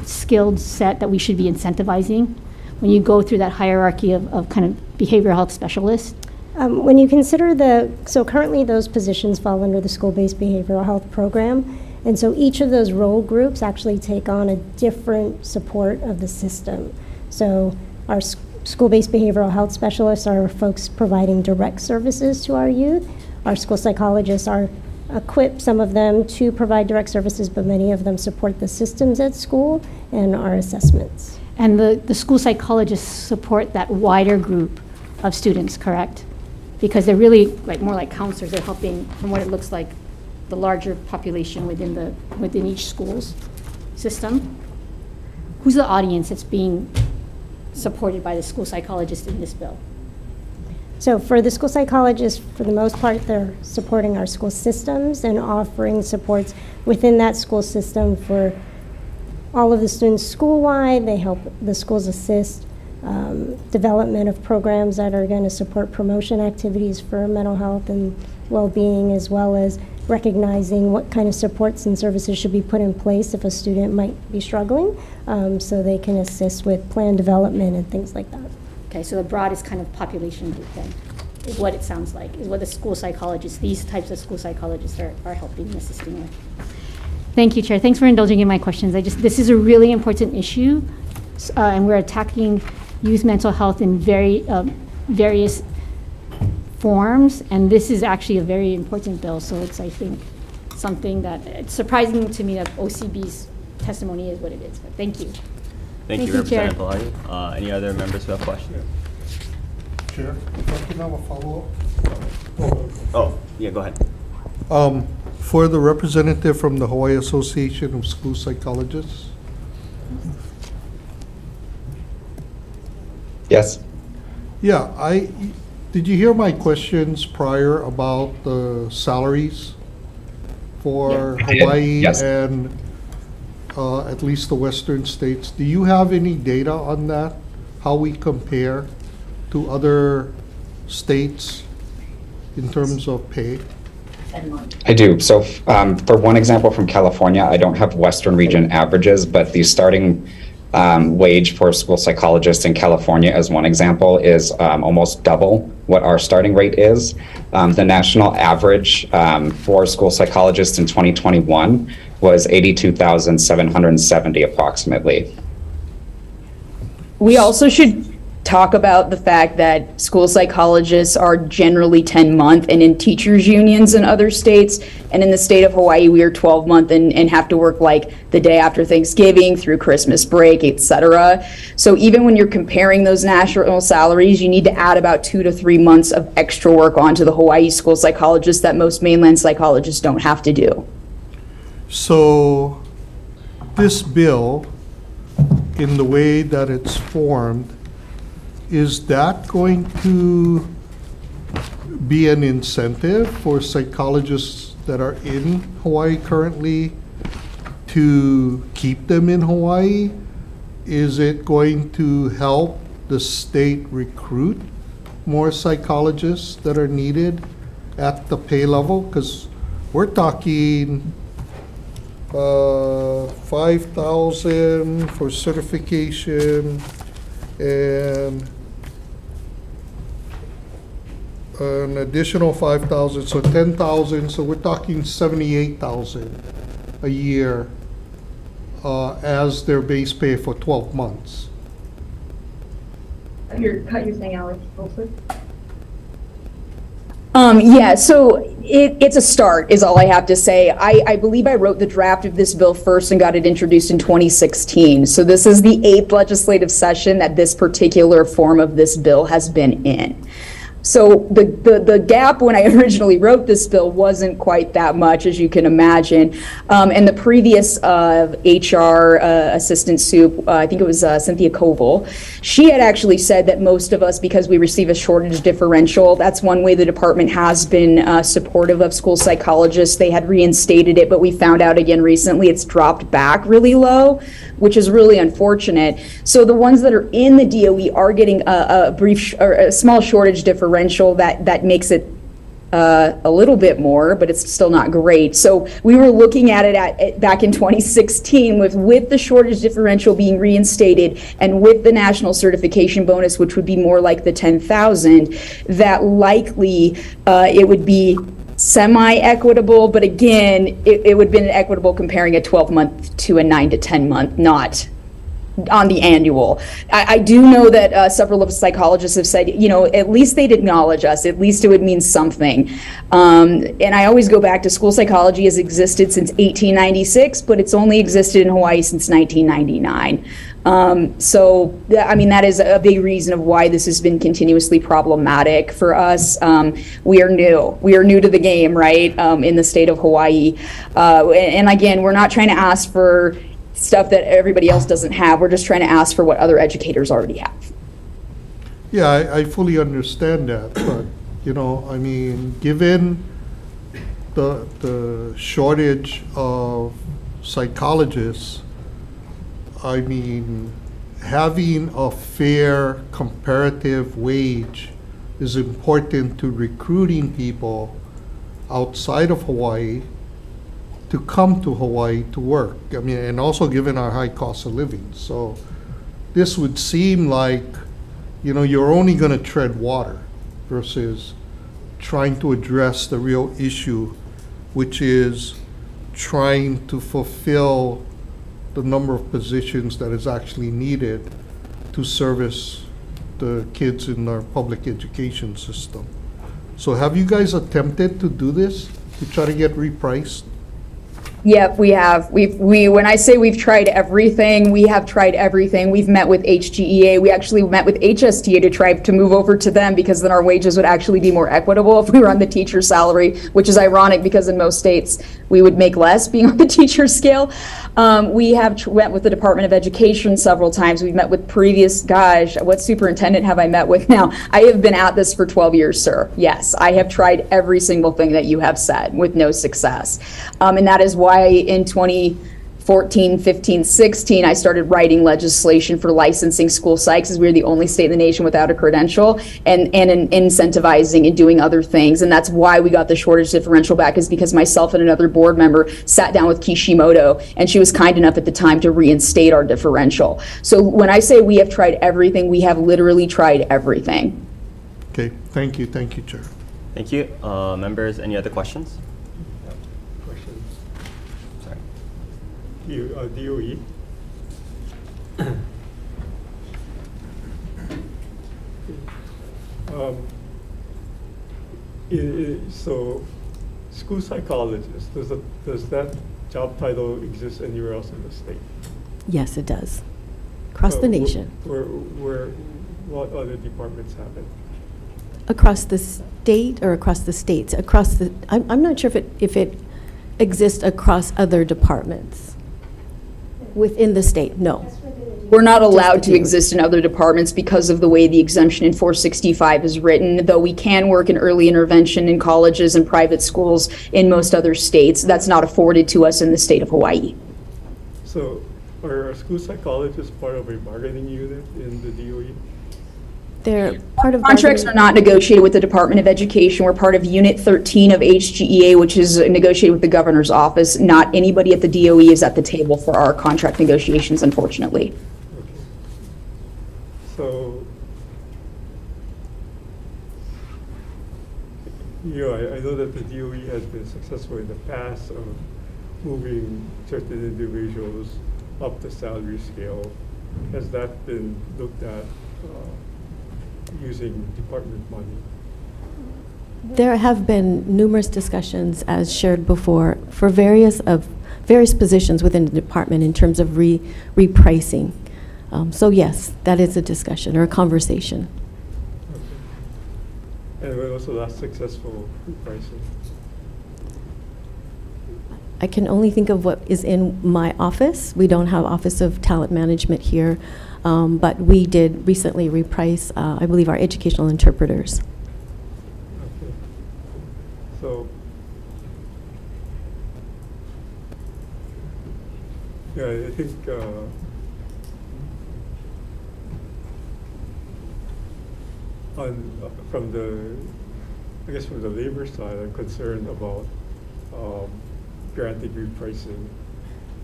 skilled set that we should be incentivizing when you go through that hierarchy of, of kind of behavioral health specialists? Um, when you consider the, so currently those positions fall under the school-based behavioral health program, and so each of those role groups actually take on a different support of the system. So our s- school-based behavioral health specialists are folks providing direct services to our youth. Our school psychologists are equipped, some of them, to provide direct services, but many of them support the systems at school and our assessments. And the, the school psychologists support that wider group of students, correct? Because they're really like more like counselors. They're helping, from what it looks like, the larger population within the within each school's system. Who's the audience that's being supported by the school psychologist in this bill? So for the school psychologists, for the most part, they're supporting our school systems and offering supports within that school system for all of the students school-wide. They help the schools assist um, development of programs that are going to support promotion activities for mental health and well-being, as well as recognizing what kind of supports and services should be put in place if a student might be struggling, um, so they can assist with plan development and things like that. Okay, so the broadest kind of population group then, is what it sounds like, is what the school psychologists, these types of school psychologists are, are helping and assisting with. Thank you, Chair. Thanks for indulging in my questions. I just, this is a really important issue, uh, and we're attacking youth mental health in very, um, various forms, and this is actually a very important bill, so it's, I think, something that, it's surprising to me that OCB's testimony is what it is, but thank you. Thank you, Representative Belatti. Uh, Any other members who have questions? Chair, if I can have a follow-up? Oh, yeah, go ahead. Um, For the representative from the Hawaii Association of School Psychologists, Yes. yeah, I, did you hear my questions prior about the salaries for Yeah. Hawaii yes. and uh, at least the western states? Do you have any data on that? How we compare to other states in terms of pay? I do. So um, for one example from California, I don't have Western region averages, but the starting um, wage for school psychologists in California, as one example, is um, almost double what our starting rate is. Um, the national average um, for school psychologists in 2021 was 82,770 approximately. We also should talk about the fact that school psychologists are generally 10 month and in teachers unions in other states. And in the state of hawaii we are 12 month and, and have to work like the day after thanksgiving through christmas break etc so even when you're comparing those national salaries you need to add about two to three months of extra work onto the hawaii school psychologists that most mainland psychologists don't have to do. So this bill, in the way that it's formed, is that going to be an incentive for psychologists that are in Hawaii currently to keep them in Hawaii? Is it going to help the state recruit more psychologists that are needed at the pay level? Because we're talking uh, five thousand for certification and an additional five thousand, so ten thousand, so we're talking seventy-eight thousand a year uh, as their base pay for twelve months. you're, you're saying alex Um, yeah, so it, it's a start, is all I have to say. I, I believe I wrote the draft of this bill first and got it introduced in 2016. So this is the eighth legislative session that this particular form of this bill has been in. So the, the, the gap when I *laughs* originally wrote this bill wasn't quite that much, as you can imagine. Um, and the previous uh, HR uh, assistant soup, uh, I think it was uh, Cynthia Koval, she had actually said that most of us, because we receive a shortage differential, that's one way the department has been uh, supportive of school psychologists. They had reinstated it, but we found out again recently it's dropped back really low, which is really unfortunate. So the ones that are in the DOE are getting a, a brief or a small shortage differential that that makes it uh, a little bit more, but it's still not great. So we were looking at it at, at- back in 2016 with with the shortage differential being reinstated and with the national certification bonus, which would be more like the 10,000, that likely uh, it would be semi-equitable, but again, it, it would have been equitable comparing a 12 month to a nine to 10 month, not on the annual. I, I do know that uh, several of psychologists have said, you know, at least they'd acknowledge us. At least it would mean something. Um, and I always go back to school psychology has existed since 1896, but it's only existed in Hawaii since 1999. Um, so, I mean, that is a big reason of why this has been continuously problematic for us. Um, we are new. We are new to the game, right, um, in the state of Hawaii. Uh, and again, we're not trying to ask for stuff that everybody else doesn't have. We're just trying to ask for what other educators already have. Yeah, I, I fully understand that, but, you know, I mean, given the, the shortage of psychologists, I mean, having a fair comparative wage is important to recruiting people outside of Hawaii to come to Hawaii to work. I mean, and also given our high cost of living. So this would seem like, you know, you're only going to tread water versus trying to address the real issue, which is trying to fulfill the number of positions that is actually needed to service the kids in our public education system. So have you guys attempted to do this, to try to get repriced? Yep, we have. We've, we, when I say we've tried everything, we have tried everything. We've met with HGEA. We actually met with HSTA to try to move over to them because then our wages would actually be more equitable if we were on the teacher salary, which is ironic because in most states we would make less being on the *laughs* teacher scale. Um, we have went with the Department of Education several times. We've met with previous, gosh, what superintendent have I met with *laughs* now? I have been at this for 12 years, sir. Yes, I have tried every single thing that you have said with no success. Um, and that is why in 2014, 15, 16, I started writing legislation for licensing school psychs, as we're the only state in the nation without a credential, and, and in incentivizing and doing other things. And that's why we got the shortage differential back, is because myself and another board member sat down with Kishimoto, and she was kind enough at the time to reinstate our differential. So when I say we have tried everything, we have literally tried everything. Okay, thank you, thank you, Chair. Thank you. Uh, members, any other questions? Questions? Sorry. You, uh, DOE? Um, i- i- So, school psychologist, does that, does that job title exist anywhere else in the state? Yes, it does. Across Uh, the nation. Where, where, what other departments have it? Across the state or across the states? Across the, I'm, I'm not sure if it, if it exists across other departments. Within the state, no. We're not allowed to exist in other departments because of the way the exemption in 465 is written, though we can work in early intervention in colleges and private schools in most other states. That's not afforded to us in the state of Hawaii. So, are school psychologists part of a bargaining unit in the? DOE? They're part of. Contracts are not negotiated with the Department of Education. We're part of Unit 13 of HGEA, which is negotiated with the governor's office. Not anybody at the DOE is at the table for our contract negotiations, unfortunately. So, you know, I, I know that the DOE has been successful in the past of moving certain individuals up the salary scale. Has that been looked at, uh, using department money? There have been numerous discussions, as shared before, for various of, various positions within the department in terms of re, repricing. Um, So yes, that is a discussion or a conversation. And when was the last successful repricing? I can only think of what is in my office. We don't have Office of Talent Management here, um, but we did recently reprice, uh, I believe, our educational interpreters. Okay. So, yeah, I think, uh, on, uh, from the, I guess from the labor side, I'm concerned about, um, granting repricing.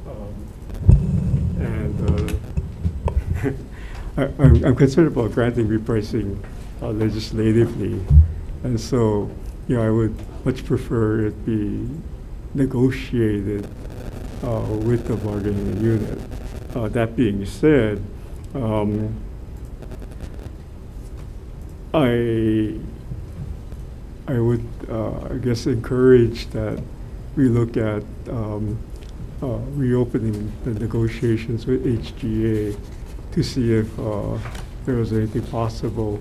Um, and, uh, *laughs* I, I'm, I'm concerned about granting repricing uh, legislatively. And so, you know, I would much prefer it be negotiated uh, with the bargaining unit. Uh, that being said, um, I, I would, uh, I guess, encourage that we look at um, uh, reopening the negotiations with HGA to see if uh, there was anything possible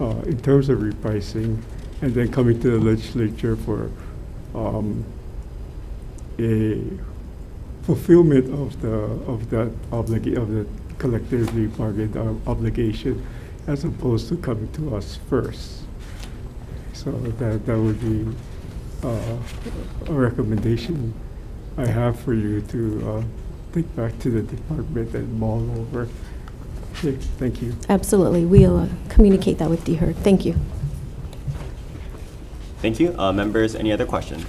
uh, in terms of repricing, and then coming to the legislature for um, a fulfillment of the of that obliga- of the collectively bargained uh, obligation, as opposed to coming to us first. So that that would be uh, a recommendation I have for you to uh, take back to the department and mull over. Okay, thank you. Absolutely. We'll uh, communicate that with DHER. Thank you. Thank you. Uh, Members, any other questions?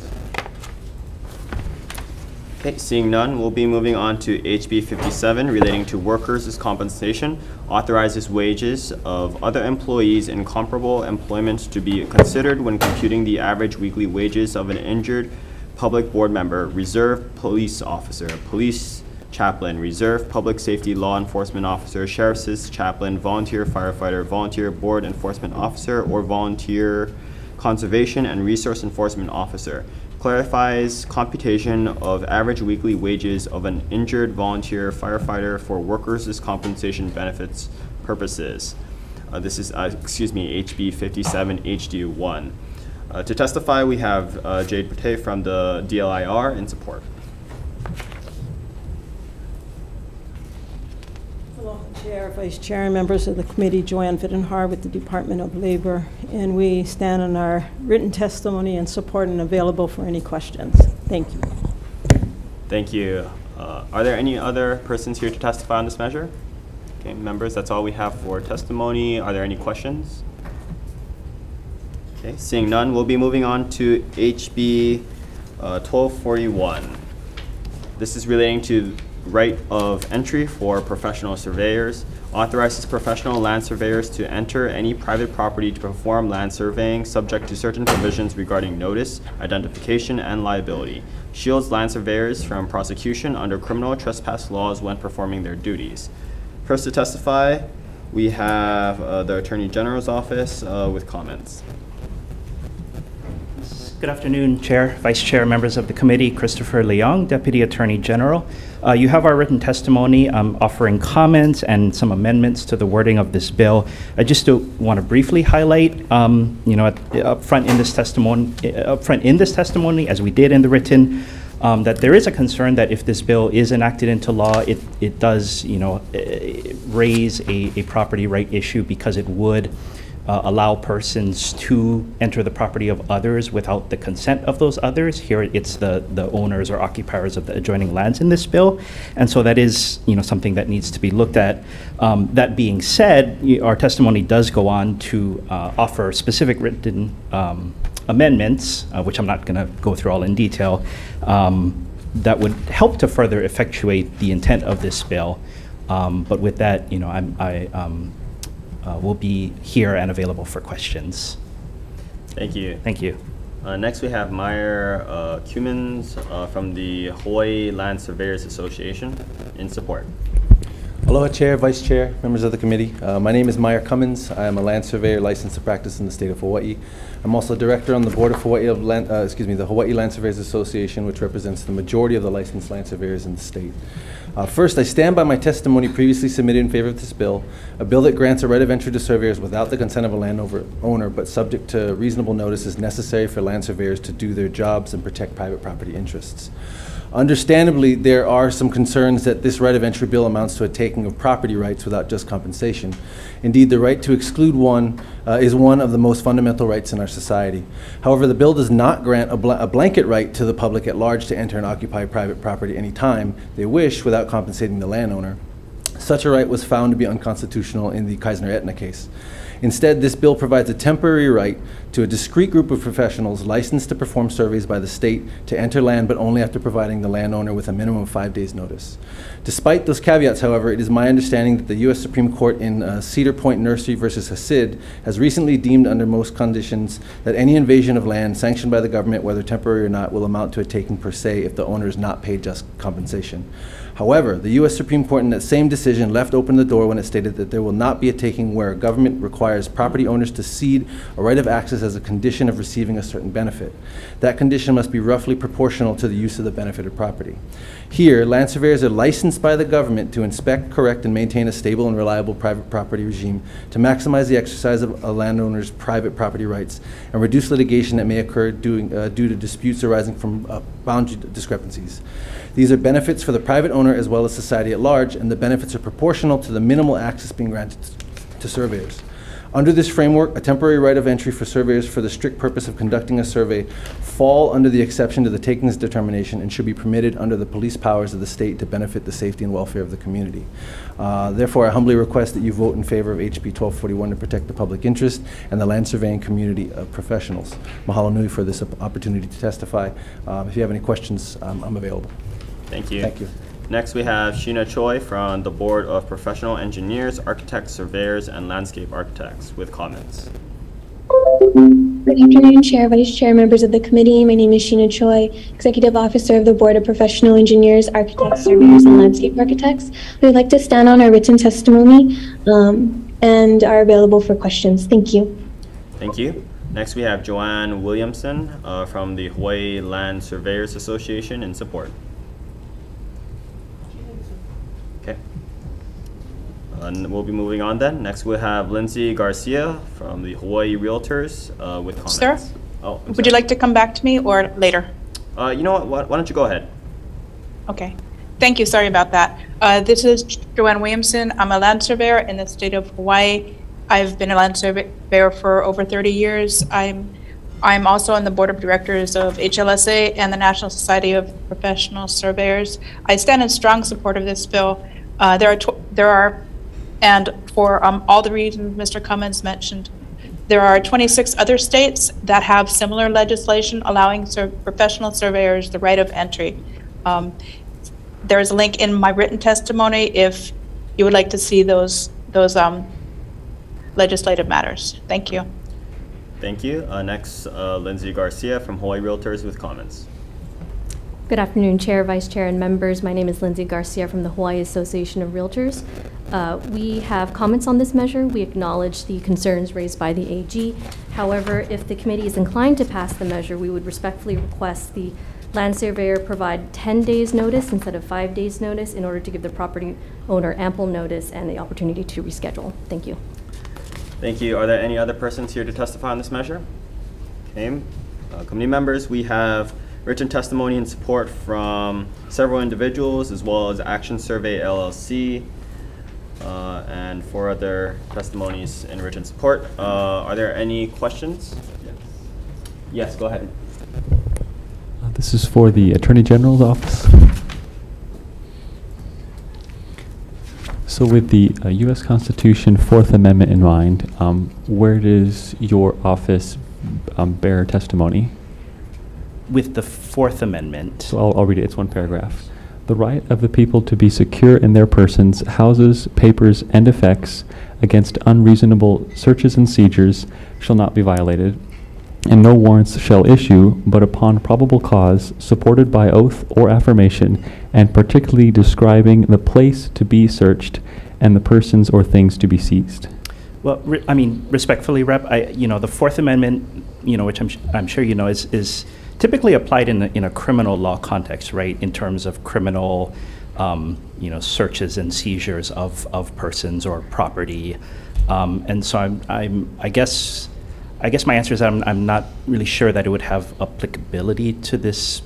Okay, seeing none, we'll be moving on to HB 57 relating to workers' compensation. Authorizes wages of other employees in comparable employment to be considered when computing the average weekly wages of an injured public board member, reserve police officer, police chaplain, reserve public safety law enforcement officer, sheriff's assist, chaplain, volunteer firefighter, volunteer board enforcement officer, or volunteer conservation and resource enforcement officer. Clarifies computation of average weekly wages of an injured volunteer firefighter for workers' compensation benefits purposes. Uh, this is, uh, excuse me, HB 57 HD1. Uh, to testify, we have uh, Jade Pate from the DLIR in support. Hello, Chair, Vice Chair, and members of the committee, Joanne Vittenhar with the Department of Labor, and we stand on our written testimony and support and available for any questions. Thank you. Thank you. Uh, Are there any other persons here to testify on this measure? Okay, members, that's all we have for testimony. Are there any questions? Okay, seeing none, we'll be moving on to HB uh, 1241. This is relating to right of entry for professional surveyors. Authorizes professional land surveyors to enter any private property to perform land surveying, subject to certain provisions regarding notice, identification, and liability. Shields land surveyors from prosecution under criminal trespass laws when performing their duties. First to testify, we have uh, the Attorney General's office uh, with comments. Good afternoon, Chair, Vice Chair, members of the committee. Christopher Leong, Deputy Attorney General. Uh, you have our written testimony um, offering comments and some amendments to the wording of this bill. I just want to briefly highlight, um, you know, at, up front in this testimony, uh, up front in this testimony, as we did in the written, um, that there is a concern that if this bill is enacted into law, it, it does, you know, eh, raise a, a property right issue because it would uh, allow persons to enter the property of others without the consent of those others. Here, it's the, the owners or occupiers of the adjoining lands in this bill. And so that is, you know, something that needs to be looked at. Um, That being said, our testimony does go on to uh, offer specific written um, amendments, uh, which I'm not going to go through all in detail, um, that would help to further effectuate the intent of this bill. Um, But with that, you know, I'm, I um, will be here and available for questions. Thank you. Thank you. Uh, next, we have Meyer uh, Cummins uh, from the Hawaii Land Surveyors Association in support. Aloha Chair, Vice Chair, members of the committee. Uh, my name is Meyer Cummins. I am a land surveyor licensed to practice in the state of Hawaii. I'm also director on the board of Hawaii of land, uh, excuse me, the Hawaii Land Surveyors Association, which represents the majority of the licensed land surveyors in the state. Uh, first, I stand by my testimony previously submitted in favor of this bill, a bill that grants a right of entry to surveyors without the consent of a landowner, owner, but subject to reasonable notice is necessary for land surveyors to do their jobs and protect private property interests. Understandably, there are some concerns that this right of entry bill amounts to a taking of property rights without just compensation. Indeed, the right to exclude one uh, is one of the most fundamental rights in our society. However, the bill does not grant a, bl- a blanket right to the public at large to enter and occupy private property any time they wish without compensating the landowner. Such a right was found to be unconstitutional in the Kaiser-Aetna case. Instead, this bill provides a temporary right to a discrete group of professionals licensed to perform surveys by the state to enter land, but only after providing the landowner with a minimum of five days' notice. Despite those caveats, however, it is my understanding that the U.S. Supreme Court in uh, Cedar Point Nursery versus Hassid has recently deemed under most conditions that any invasion of land sanctioned by the government, whether temporary or not, will amount to a taking per se if the owner is not paid just compensation. However, the U.S. Supreme Court in that same decision left open the door when it stated that there will not be a taking where a government requires property owners to cede a right of access as a condition of receiving a certain benefit. That condition must be roughly proportional to the use of the benefited property. Here, land surveyors are licensed by the government to inspect, correct, and maintain a stable and reliable private property regime to maximize the exercise of a landowner's private property rights and reduce litigation that may occur due, uh, due to disputes arising from uh, boundary discrepancies. These are benefits for the private owner as well as society at large, and the benefits are proportional to the minimal access being granted to surveyors. Under this framework, a temporary right of entry for surveyors for the strict purpose of conducting a survey fall under the exception to the takings determination and should be permitted under the police powers of the state to benefit the safety and welfare of the community. Uh, therefore, I humbly request that you vote in favor of HB 1241 to protect the public interest and the land surveying community of professionals. Mahalo nui for this op- opportunity to testify. Uh, if you have any questions, um, I'm available. Thank you. Thank you. Next, we have Sheena Choi from the Board of Professional Engineers, Architects, Surveyors, and Landscape Architects with comments. Good afternoon, Chair, Vice Chair, members of the committee. My name is Sheena Choi, Executive Officer of the Board of Professional Engineers, Architects, Surveyors, and Landscape Architects. We would like to stand on our written testimony um, and are available for questions. Thank you. Thank you. Next, we have Joanne Williamson uh, from the Hawaii Land Surveyors Association in support. And we'll be moving on then. Next, we'll have Lindsay Garcia from the Hawaii Realtors uh, with comments. Sir? Oh, Would you like to come back to me or later? Uh, you know what? Why, why don't you go ahead? Okay. Thank you. Sorry about that. Uh, this is Joanne Williamson. I'm a land surveyor in the state of Hawaii. I've been a land surveyor for over 30 years. I'm I'm also on the board of directors of HLSA and the National Society of Professional Surveyors. I stand in strong support of this bill. Uh, there are tw- there are, and for um, all the reasons Mr. Cummins mentioned, there are 26 other states that have similar legislation allowing sur- professional surveyors the right of entry. Um, there is a link in my written testimony if you would like to see those those um, legislative matters. Thank you. Thank you. Uh, next, uh, Lindsay Garcia from Hawaii Realtors with comments. Good afternoon, Chair, Vice Chair, and members. My name is Lindsay Garcia from the Hawaii Association of Realtors. Uh, we have comments on this measure. We acknowledge the concerns raised by the AG. However, if the committee is inclined to pass the measure, we would respectfully request the land surveyor provide 10 days notice instead of five days notice in order to give the property owner ample notice and the opportunity to reschedule. Thank you. Thank you. Are there any other persons here to testify on this measure? Okay. Uh, committee members, we have written testimony and support from several individuals as well as Action Survey LLC uh, and four other testimonies in written support. Uh, are there any questions? Yes. Yes, go ahead. Uh, This is for the Attorney General's office. So with the uh, U.S. Constitution Fourth Amendment in mind, um, where does your office um, bear testimony? With the Fourth Amendment, So I'll, I'll read it. It's one paragraph. The right of the people to be secure in their persons, houses, papers, and effects against unreasonable searches and seizures shall not be violated, and no warrants shall issue but upon probable cause, supported by oath or affirmation, and particularly describing the place to be searched and the persons or things to be seized. Well, I mean, respectfully, Rep, I, you know, the Fourth Amendment, you know, which I'm, I'm sure you know, is, is typically applied in a, in a criminal law context, right? In terms of criminal, um, you know, searches and seizures of, of persons or property. Um, and so I'm, I'm, I guess, I guess my answer is I'm, I'm not really sure that it would have applicability to this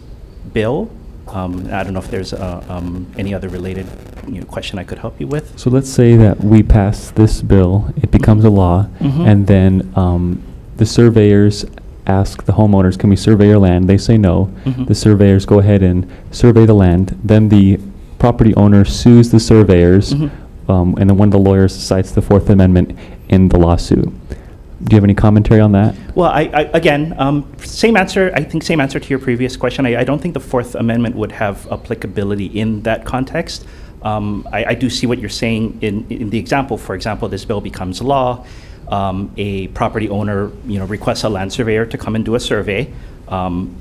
bill. Um, I don't know if there's uh, um, any other related you know, question I could help you with. So let's say that we pass this bill, it becomes a law, Mhm. and then um, the surveyors ask the homeowners, can we survey your land? They say no. Mhm. The surveyors go ahead and survey the land. Then the property owner sues the surveyors, Mhm. um, and then one of the lawyers cites the Fourth Amendment in the lawsuit. Do you have any commentary on that? Well, I, I again, um, same answer. I think same answer to your previous question. I, I don't think the Fourth Amendment would have applicability in that context. Um, I, I do see what you're saying in, in the example. For example, this bill becomes law. Um, a property owner, you know, requests a land surveyor to come and do a survey. Um,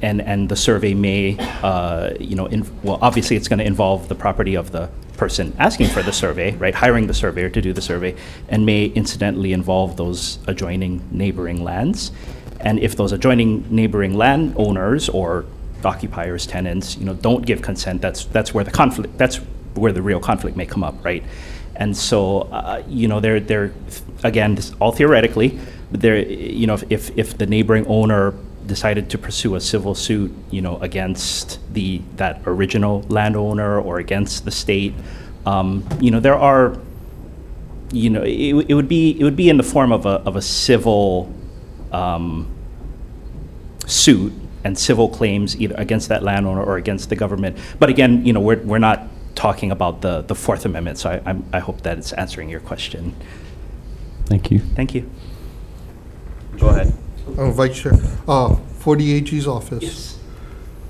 and, and the survey may, uh, you know, well, obviously it's going to involve the property of the person asking for the survey, right, hiring the surveyor to do the survey, and may incidentally involve those adjoining neighboring lands. And if those adjoining neighboring landowners or occupiers, tenants, you know, don't give consent, that's, that's where the conflict, that's where the real conflict may come up, right? And so, uh, you know, they're, they're, again, this all theoretically, but there, you know, if- if, the neighboring owner decided to pursue a civil suit, you know, against the, that original landowner or against the state, um, you know, there are, you know, it, it would be, it would be in the form of a, of a civil, um, suit and civil claims either against that landowner or against the government. But again, you know, we're, we're not talking about the, the Fourth Amendment, so I, I'm, I hope that it's answering your question. Thank you. Thank you. Go ahead. Uh, Vice Chair, uh, for the AG's office. Yes.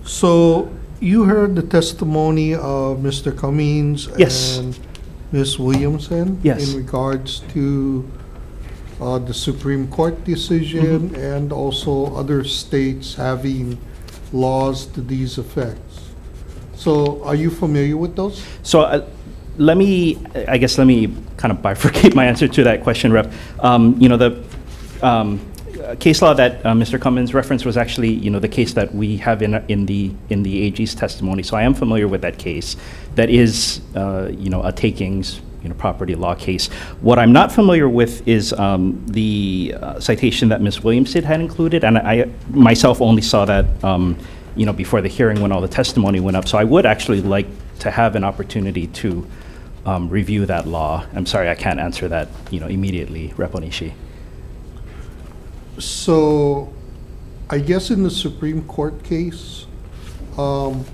So you heard the testimony of Mr. Cummins Yes. and Ms. Williamson? Yes. In regards to uh, the Supreme Court decision Mm-hmm. and also other states having laws to these effects. So are you familiar with those? So uh, let me, I guess, let me kind of bifurcate *laughs* my answer to that question, Rep. Um, you know, the um, case law that uh, Mr. Cummins referenced was actually, you know, the case that we have in, in the in the AG's testimony. So I am familiar with that case. That is, uh, you know, a takings, you know, property law case. What I'm not familiar with is um, the uh, citation that Ms. Williamson had included, and I myself only saw that. Um, you know, before the hearing when all the testimony went up. So I would actually like to have an opportunity to um, review that law. I'm sorry, I can't answer that, you know, immediately, Rep. Onishi. So, I guess in the Supreme Court case, um,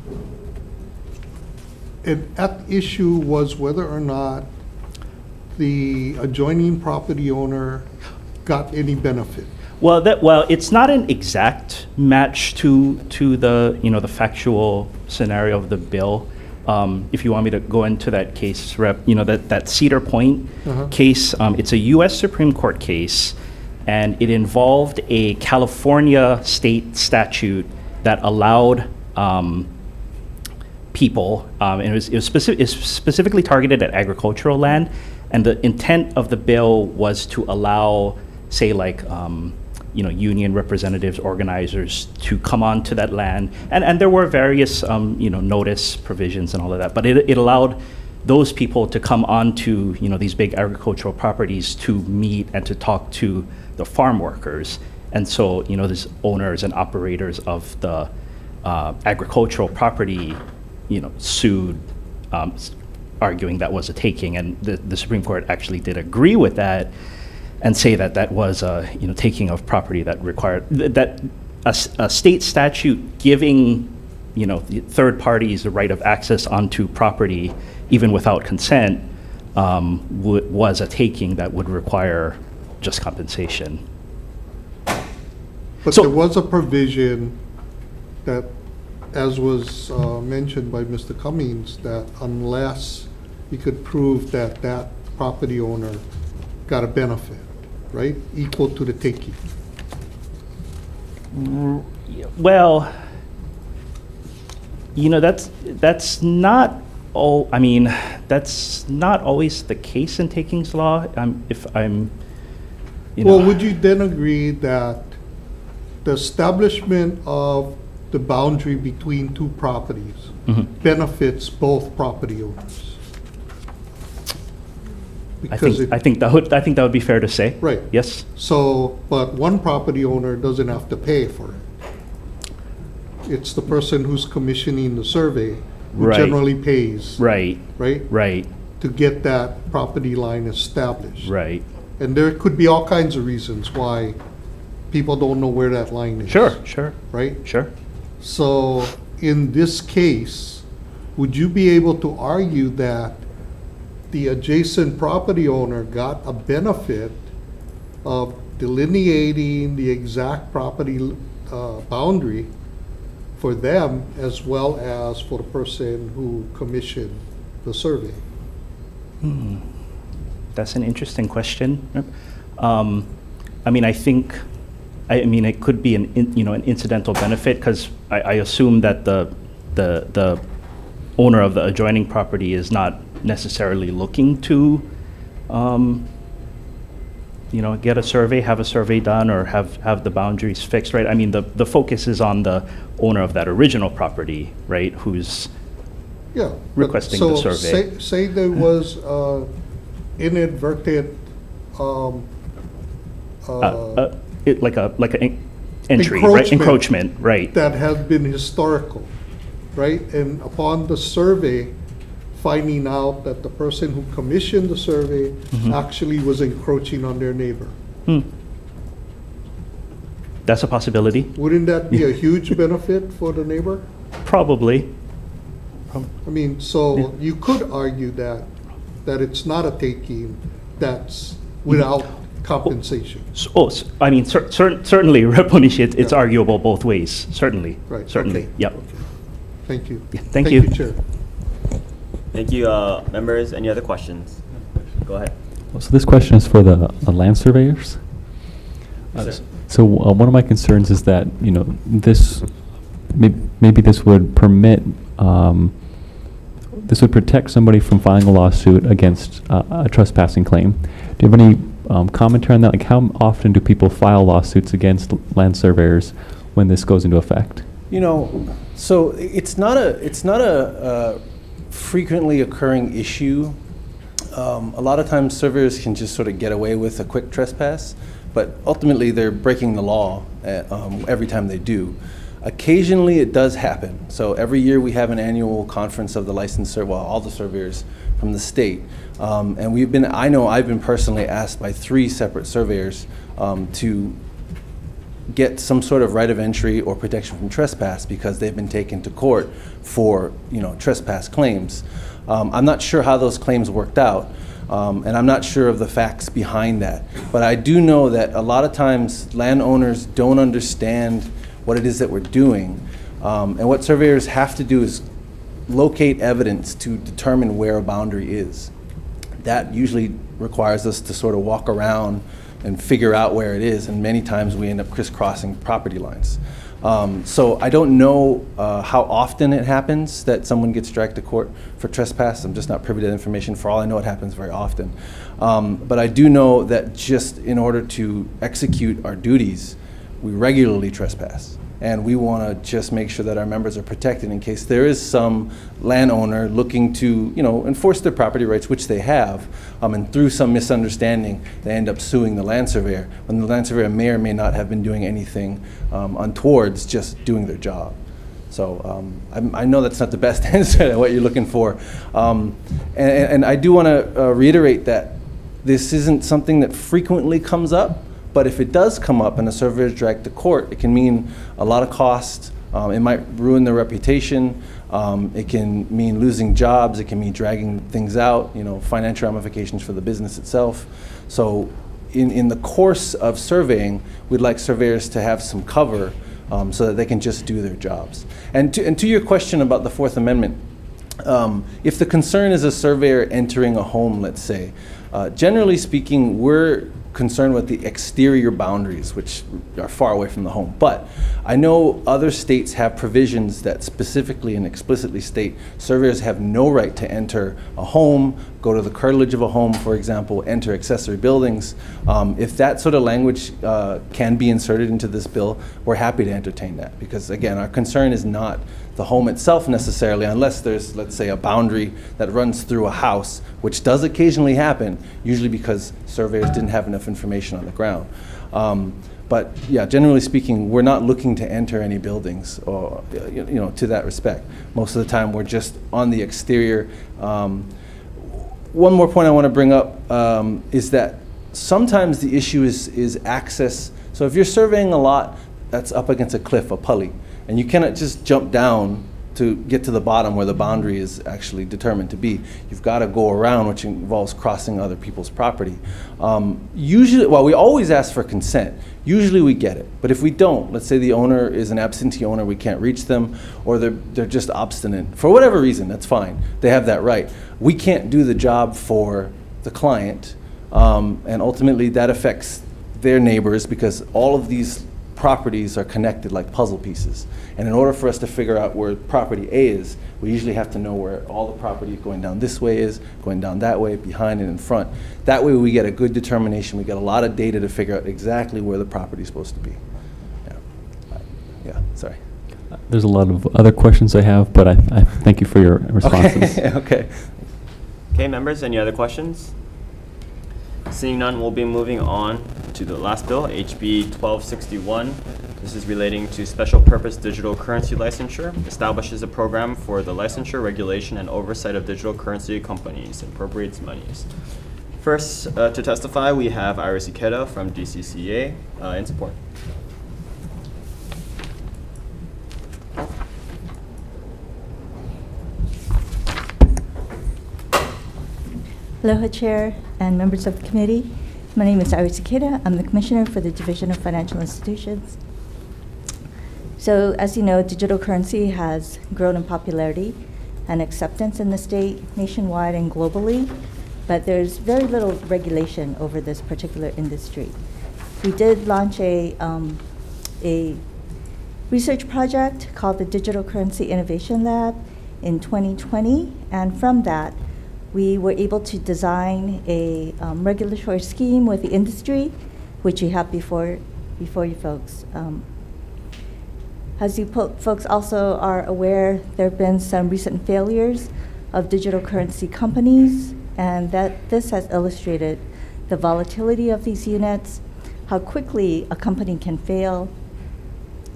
at issue was whether or not the adjoining property owner got any benefit. Well, that, well, it's not an exact match to, to the, you know, the factual scenario of the bill. Um, If you want me to go into that case, Rep, you know, that, that Cedar Point Uh-huh. case, um, it's a US Supreme Court case, and it involved a California state statute that allowed um, people, um, and it was, it was specific, it's specifically targeted at agricultural land, and the intent of the bill was to allow, say, like, um, you know, union representatives, organizers to come onto that land, and, and there were various, um, you know, notice provisions and all of that, but it, it allowed those people to come onto, you know, these big agricultural properties to meet and to talk to the farm workers. And so, you know, these owners and operators of the uh, agricultural property, you know, sued, um, arguing that was a taking. And the, the Supreme Court actually did agree with that and say that that was a, you know, taking of property that required, th- that a, a state statute giving, you know, the third parties the right of access onto property, even without consent, um, wa- was a taking that would require just compensation. But there was a provision that, as was uh, mentioned by Mr. Cummins, that unless he could prove that that property owner got a benefit, right, equal to the taking. Well, You know, that's, that's not, all, I mean, that's not always the case in takings law. Um, If I'm, you know. Well, would you then agree that the establishment of the boundary between two properties Mhm. benefits both property owners? I Because think, it- I think that would, I think that would be fair to say. Right. Yes. So, but one property owner doesn't have to pay for it. It's the person who's commissioning the survey who Right. generally pays. Right. Right? Right. To get that property line established. Right. And there could be all kinds of reasons why people don't know where that line is. Sure, sure. Right? Sure. So in this case, would you be able to argue that the adjacent property owner got a benefit of delineating the exact property uh, boundary for them as well as for the person who commissioned the survey? Hmm. That's an interesting question. Um, I mean, I think, I I mean, it could be an, in- you know, an incidental benefit, because I, I assume that the, the, the owner of the adjoining property is not necessarily looking to, um, you know, get a survey, have a survey done, or have, have the boundaries fixed, right? I mean, the, the focus is on the owner of that original property, right, who's Yeah. requesting the survey. say- Say there was uh, inadvertent, um, Uh, uh, uh, it, like a, like an entry, right? Encroachment, right. That has been historical, right? And upon the survey, finding out that the person who commissioned the survey Mhm. actually was encroaching on their neighbor. Hmm. That's a possibility, Wouldn't that be a huge *laughs* benefit for the neighbor? probably. I mean, so you could argue that, that it's not a taking that's without compensation. Oh, s- I mean, cer- cer- certainly, *laughs* Rep. Onishi, it's- it's arguable both ways, certainly. Right, Certainly, okay, yep. Thank you. Yeah, thank you. Chair. Thank you, uh, members. Any other questions? Go ahead. So this question is for the uh, land surveyors. Uh, sir. So uh, one of my concerns is that, you know, this, may- maybe this would permit, um, this would protect somebody from filing a lawsuit against uh, a trespassing claim. Do you have any um, commentary on that? Like, how often do people file lawsuits against land surveyors when this goes into effect? You know, so it's not a it's not a uh, frequently occurring issue. Um, a lot of times, surveyors can just sort of get away with a quick trespass, but ultimately they're breaking the law uh, um, every time they do. Occasionally, it does happen. So every year we have an annual conference of the licensed sur- well, all the surveyors from the state, um, and we've been. I know I've been personally asked by three separate surveyors um, to get some sort of right of entry or protection from trespass because they've been taken to court for, you know, trespass claims. Um, I'm not sure how those claims worked out, um, and I'm not sure of the facts behind that. But I do know that a lot of times landowners don't understand what it is that we're doing. Um, and what surveyors have to do is locate evidence to determine where a boundary is that usually requires us to sort of walk around and figure out where it is, and many times we end up crisscrossing property lines. Um, so I don't know uh, how often it happens that someone gets dragged to court for trespass. I'm just not privy to that information. For all I know, it happens very often. Um, but I do know that just in order to execute our duties, we regularly trespass. And we want to just make sure that our members are protected in case there is some landowner looking to, you know, enforce their property rights, which they have, um, and through some misunderstanding, they end up suing the land surveyor, when the land surveyor may or may not have been doing anything um, untowards, just doing their job. So um, I know that's not the best *laughs* answer to what you're looking for. Um, And and I do want to reiterate that this isn't something that frequently comes up, but if it does come up and a surveyor is dragged to court, it can mean a lot of cost. Um, It might ruin their reputation. Um, It can mean losing jobs. It can mean dragging things out, you know, financial ramifications for the business itself. So in, in the course of surveying, we'd like surveyors to have some cover um, so that they can just do their jobs. And to, and to your question about the Fourth Amendment, um, if the concern is a surveyor entering a home, let's say, uh, generally speaking, we're concerned with the exterior boundaries, which are far away from the home. But I know other states have provisions that specifically and explicitly state surveyors have no right to enter a home, go to the curtilage of a home, for example, enter accessory buildings. Um, if that sort of language uh, can be inserted into this bill, we're happy to entertain that because, again, our concern is not the home itself necessarily, unless there's, let's say, a boundary that runs through a house, which does occasionally happen, usually because surveyors didn't have enough information on the ground. Um, but yeah, generally speaking, we're not looking to enter any buildings or, you know, to that respect. Most of the time, we're just on the exterior. Um, one more point I want to bring up um, is that sometimes the issue is, is access. So if you're surveying a lot that's up against a cliff, a pali, and you cannot just jump down to get to the bottom where the boundary is actually determined to be. You've got to go around, which involves crossing other people's property. Um, usually, well, we always ask for consent. Usually we get it. But if we don't, let's say the owner is an absentee owner, we can't reach them, or they're, they're just obstinate, for whatever reason, that's fine. They have that right. We can't do the job for the client, um, and ultimately that affects their neighbors because all of these properties are connected like puzzle pieces. And in order for us to figure out where property A is, we usually have to know where all the property going down this way is, going down that way, behind and in front. That way we get a good determination. We get a lot of data to figure out exactly where the property is supposed to be. Yeah, yeah sorry. There's a lot of other questions I have, but I, I thank you for your *laughs* responses. Okay, *laughs* okay. Okay, members, any other questions? Seeing none, we'll be moving on to the last bill, HB 1261. This is relating to special purpose digital currency licensure, establishes a program for the licensure, regulation, and oversight of digital currency companies, and appropriates monies. First, uh, to testify, we have Iris Ikeda from DCCA uh, in support. Aloha Chair and members of the committee. My name is Iris Ikeda. I'm the Commissioner for the Division of Financial Institutions. So as you know, digital currency has grown in popularity and acceptance in the state, nationwide and globally, but there's very little regulation over this particular industry. We did launch a, um, a research project called the Digital Currency Innovation Lab in 2020, and from that, we were able to design a um, regulatory scheme with the industry, which we have before, before you folks. Um, as you folks also are aware, there have been some recent failures of digital currency companies, and that this has illustrated the volatility of these units, how quickly a company can fail,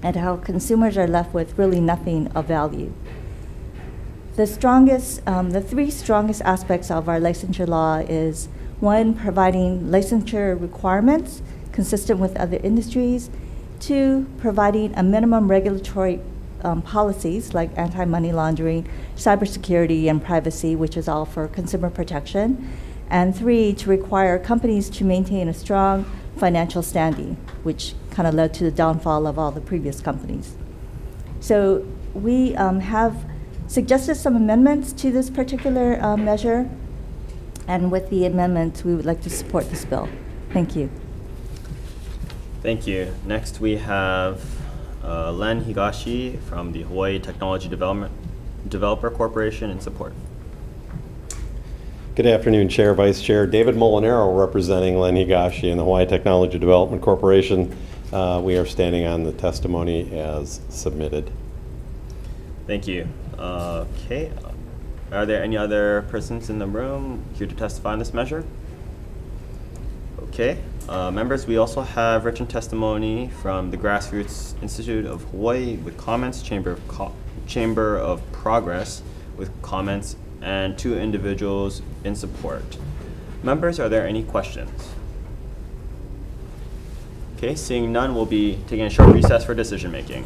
and how consumers are left with really nothing of value. The strongest, um, the three strongest aspects of our licensure law is one, providing licensure requirements consistent with other industries. Two, providing a minimum regulatory um, policies like anti-money laundering, cybersecurity, and privacy, which is all for consumer protection. And three, to require companies to maintain a strong financial standing, which kind of led to the downfall of all the previous companies. So we um, have suggested some amendments to this particular uh, measure. And with the amendments, we would like to support this bill. Thank you. Thank you. Next, we have uh, Len Higashi from the Hawaii Technology Development Developer Corporation in support. Good afternoon, Chair, Vice Chair. David Molinaro representing Len Higashi and the Hawaii Technology Development Corporation. Uh, we are standing on the testimony as submitted. Thank you. Okay. Are there any other persons in the room here to testify on this measure? Okay. Uh, members, we also have written testimony from the Grassroots Institute of Hawaii with comments, Chamber of, Co Chamber of Progress with comments, and two individuals in support. Members, are there any questions? Okay, seeing none, we'll be taking a short recess for decision making.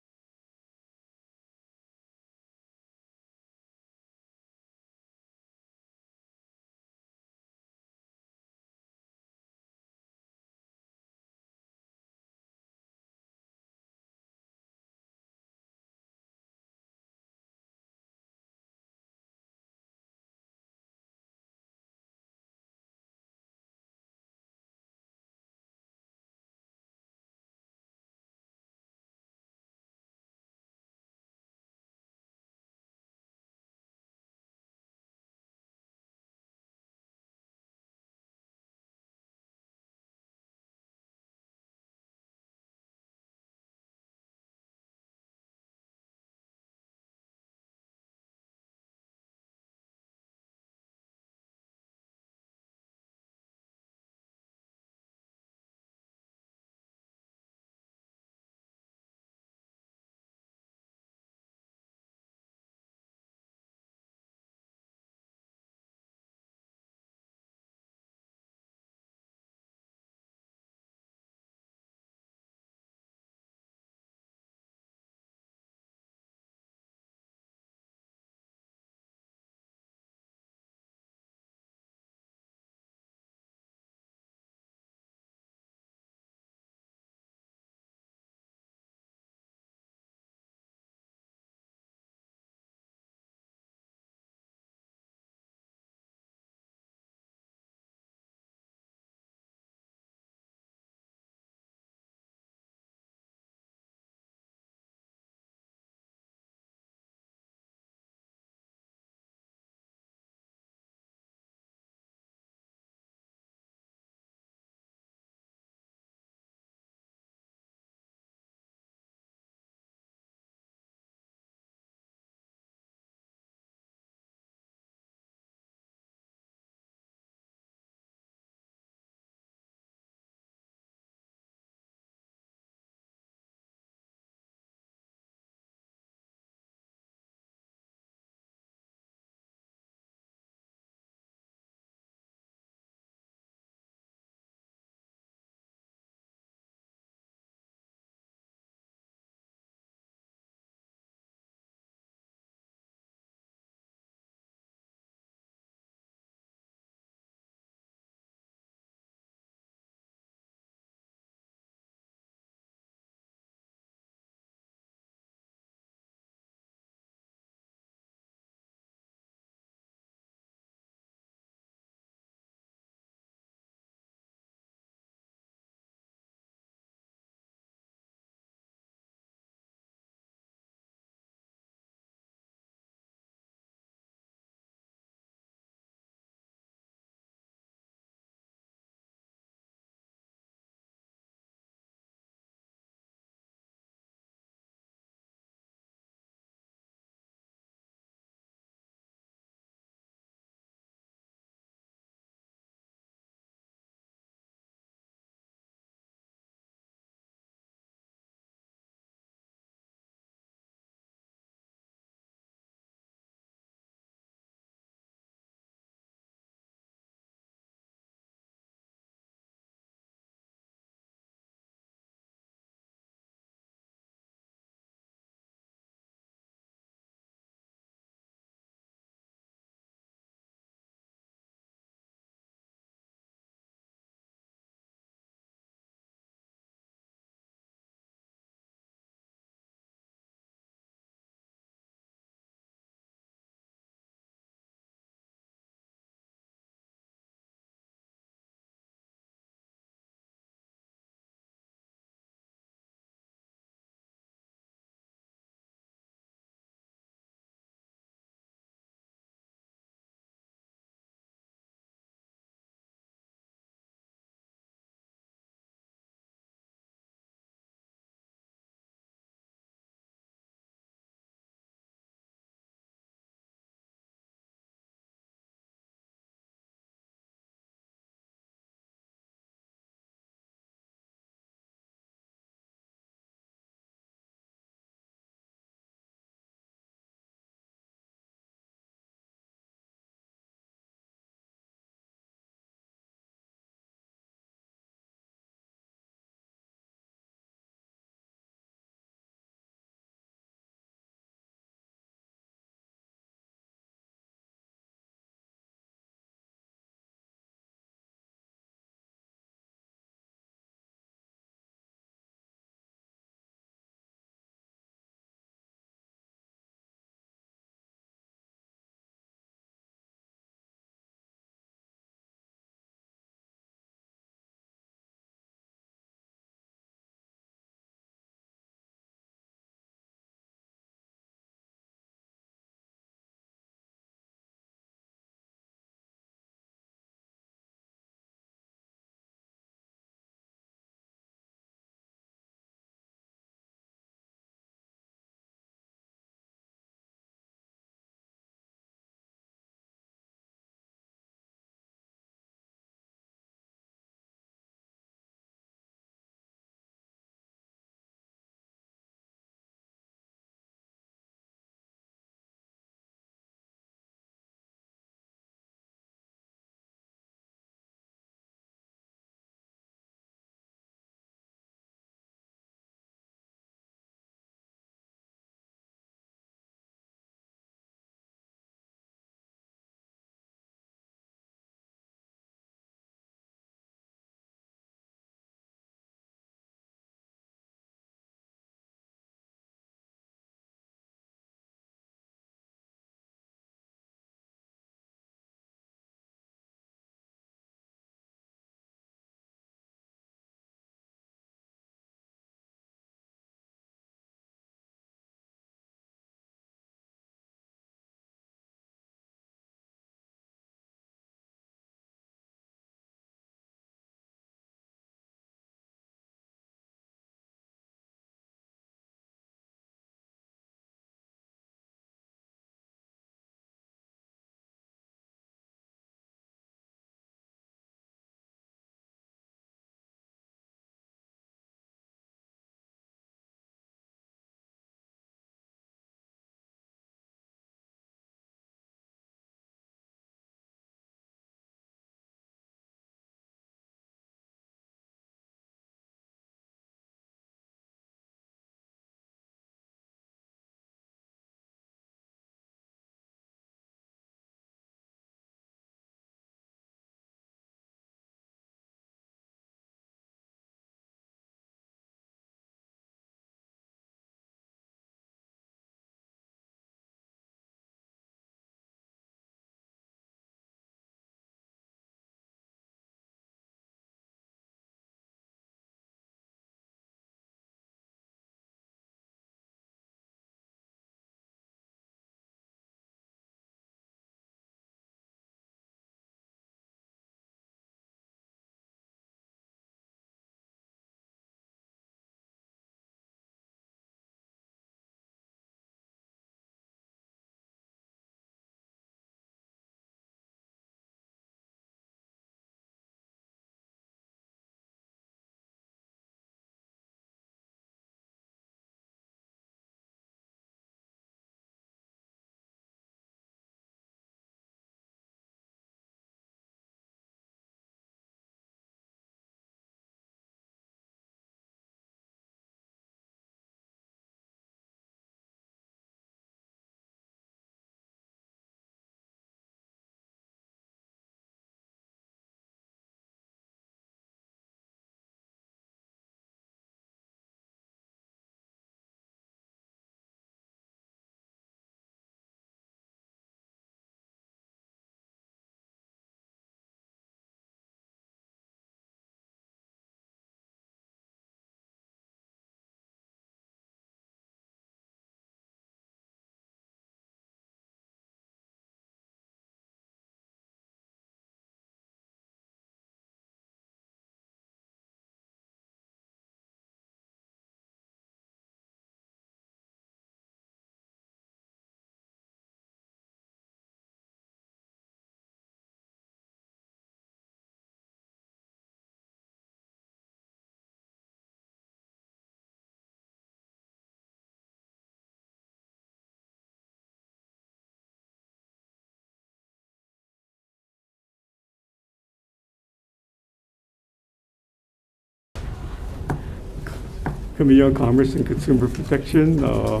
Committee on Commerce and Consumer Protection uh,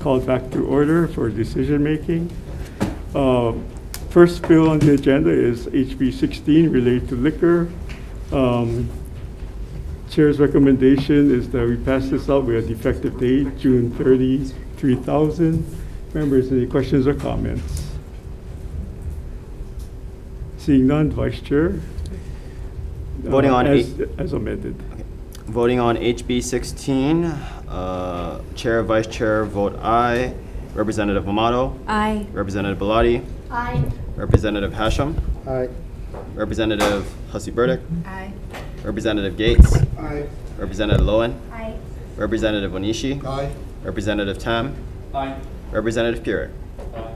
called back to order for decision-making. Uh, First bill on the agenda is HB 16 related to liquor. Um, Chair's recommendation is that we pass this out with a effective date, June 30, 3000. Members, any questions or comments? Seeing none, Vice Chair. Voting Uh, on as- As amended. Voting on HB 16, uh, Chair, Vice Chair vote aye. Representative Amato? Aye. Representative Belatti? Aye. Representative Hashem? Aye. Representative Hussey Burdick? Aye. Representative Gates? Aye. Representative Lowen? Aye. Representative Onishi? Aye. Representative Tam? Aye. Representative Pierick? Aye.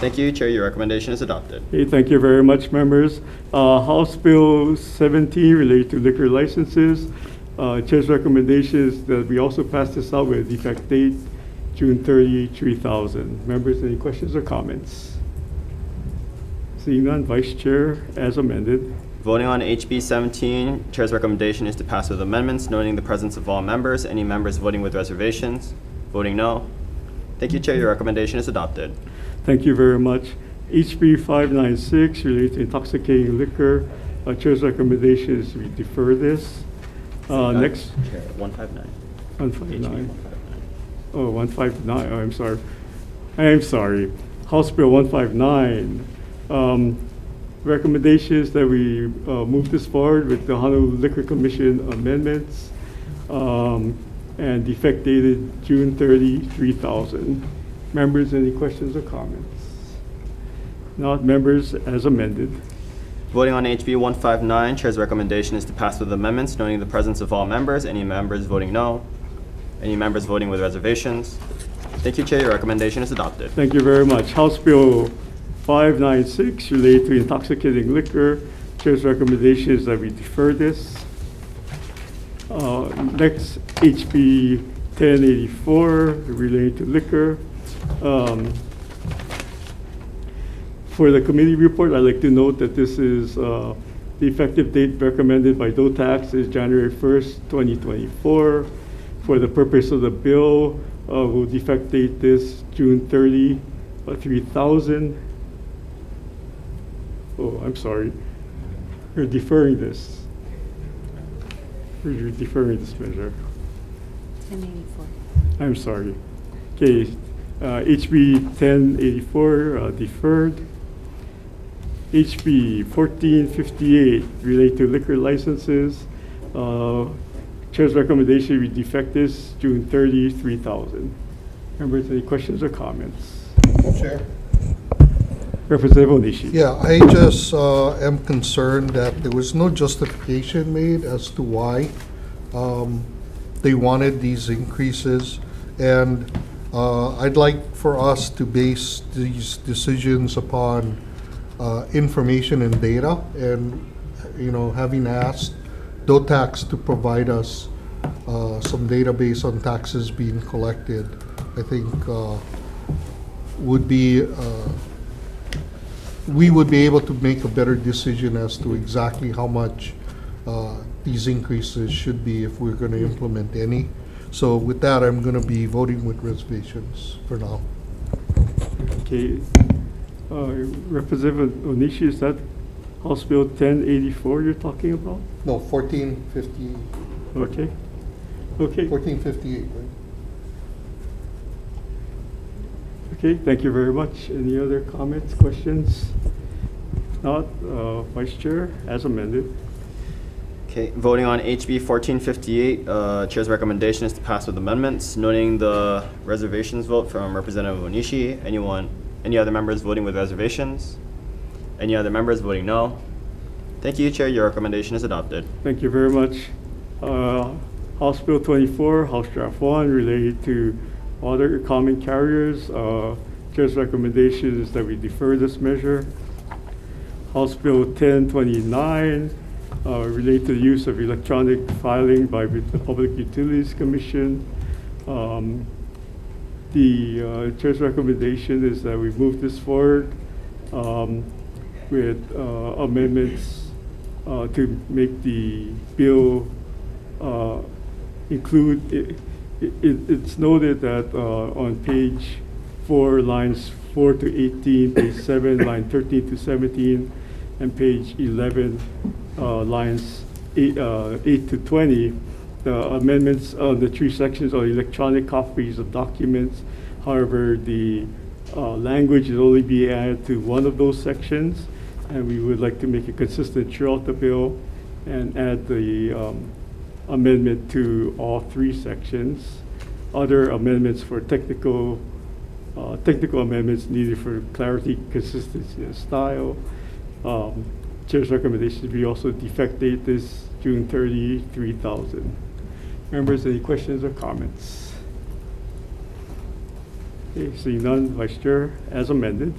Thank you, Chair. Your recommendation is adopted. Okay, thank you very much, members. Uh, House Bill 17 related to liquor licenses. Uh, Chair's recommendation is that we also pass this out with effect date June 30, 3000. Members, any questions or comments? Seeing none, Vice Chair, as amended. Voting on HB 17, Chair's recommendation is to pass with amendments, noting the presence of all members. Any members voting with reservations? Voting no. Thank you, Chair. Your recommendation is adopted. Thank you very much. HB 596 relates to intoxicating liquor. Uh, Chair's recommendation is we defer this. Uh, Next. Chair, 159. 159. Oh, 159, oh, I'm sorry. I'm sorry. House Bill 159. Um, Recommendations that we uh, move this forward with the Honolulu Liquor Commission amendments um, and effect dated June 30, 3000. Members, any questions or comments? Not members, as amended. Voting on HB 159, Chair's recommendation is to pass with amendments, noting the presence of all members. Any members voting no? Any members voting with reservations? Thank you, Chair. Your recommendation is adopted. Thank you very much. House Bill 596 related to intoxicating liquor. Chair's recommendation is that we defer this. Uh, Next, HB 1084 related to liquor. Um, For the committee report, I'd like to note that this is, uh, the effective date recommended by DOTAX is January 1st, 2024. For the purpose of the bill, uh, we'll defect date this June 30, uh, 3000. Oh, I'm sorry. We're deferring this. We're deferring this measure. 1084. I'm sorry. Okay, uh, HB 1084 uh, deferred. HB 1458 relate to liquor licenses. Uh, Chair's recommendation, we defect this June 30, 3000. Members, any questions or comments? Chair. Representative Onishi. Yeah, I just uh, am concerned that there was no justification made as to why um, they wanted these increases. And uh, I'd like for us to base these decisions upon uh, information and data. And, you know, having asked DOTAX to provide us uh, some database on taxes being collected, I think uh, would be uh, we would be able to make a better decision as to exactly how much uh, these increases should be if we're going to implement any. So with that, I'm going to be voting with reservations for now. Okay. Uh, Representative Onishi, is that House Bill 1084 you're talking about? No, 1450, Okay. Okay. 1458, right? Okay, thank you very much. Any other comments, questions? Not, uh, Vice Chair, as amended. Okay, voting on HB 1458, uh, Chair's recommendation is to pass with amendments, noting the reservations vote from Representative Onishi. Anyone, any other members voting with reservations? Any other members voting no? Thank you, Chair. Your recommendation is adopted. Thank you very much. Uh, House Bill 24, House Draft 1, related to water common carriers. Uh, Chair's recommendation is that we defer this measure. House Bill 1029, uh, related to the use of electronic filing by the Public Utilities Commission. Um, The uh, Chair's recommendation is that we move this forward um, with uh, amendments uh, to make the bill uh, include, it, it, it's noted that uh, on page four, lines four to 18, page seven, line 13 to 17, and page 11, uh, lines eight, 8 to 20, the amendments on the three sections are electronic copies of documents. However, the uh, language is only be added to one of those sections, and we would like to make it consistent throughout the bill and add the um, amendment to all three sections. Other amendments for technical, uh, technical amendments needed for clarity, consistency, and style. Um, Chair's recommendation we also defect date this June 30, 3000. Members, any questions or comments? Okay, seeing none, Vice Chair, as amended.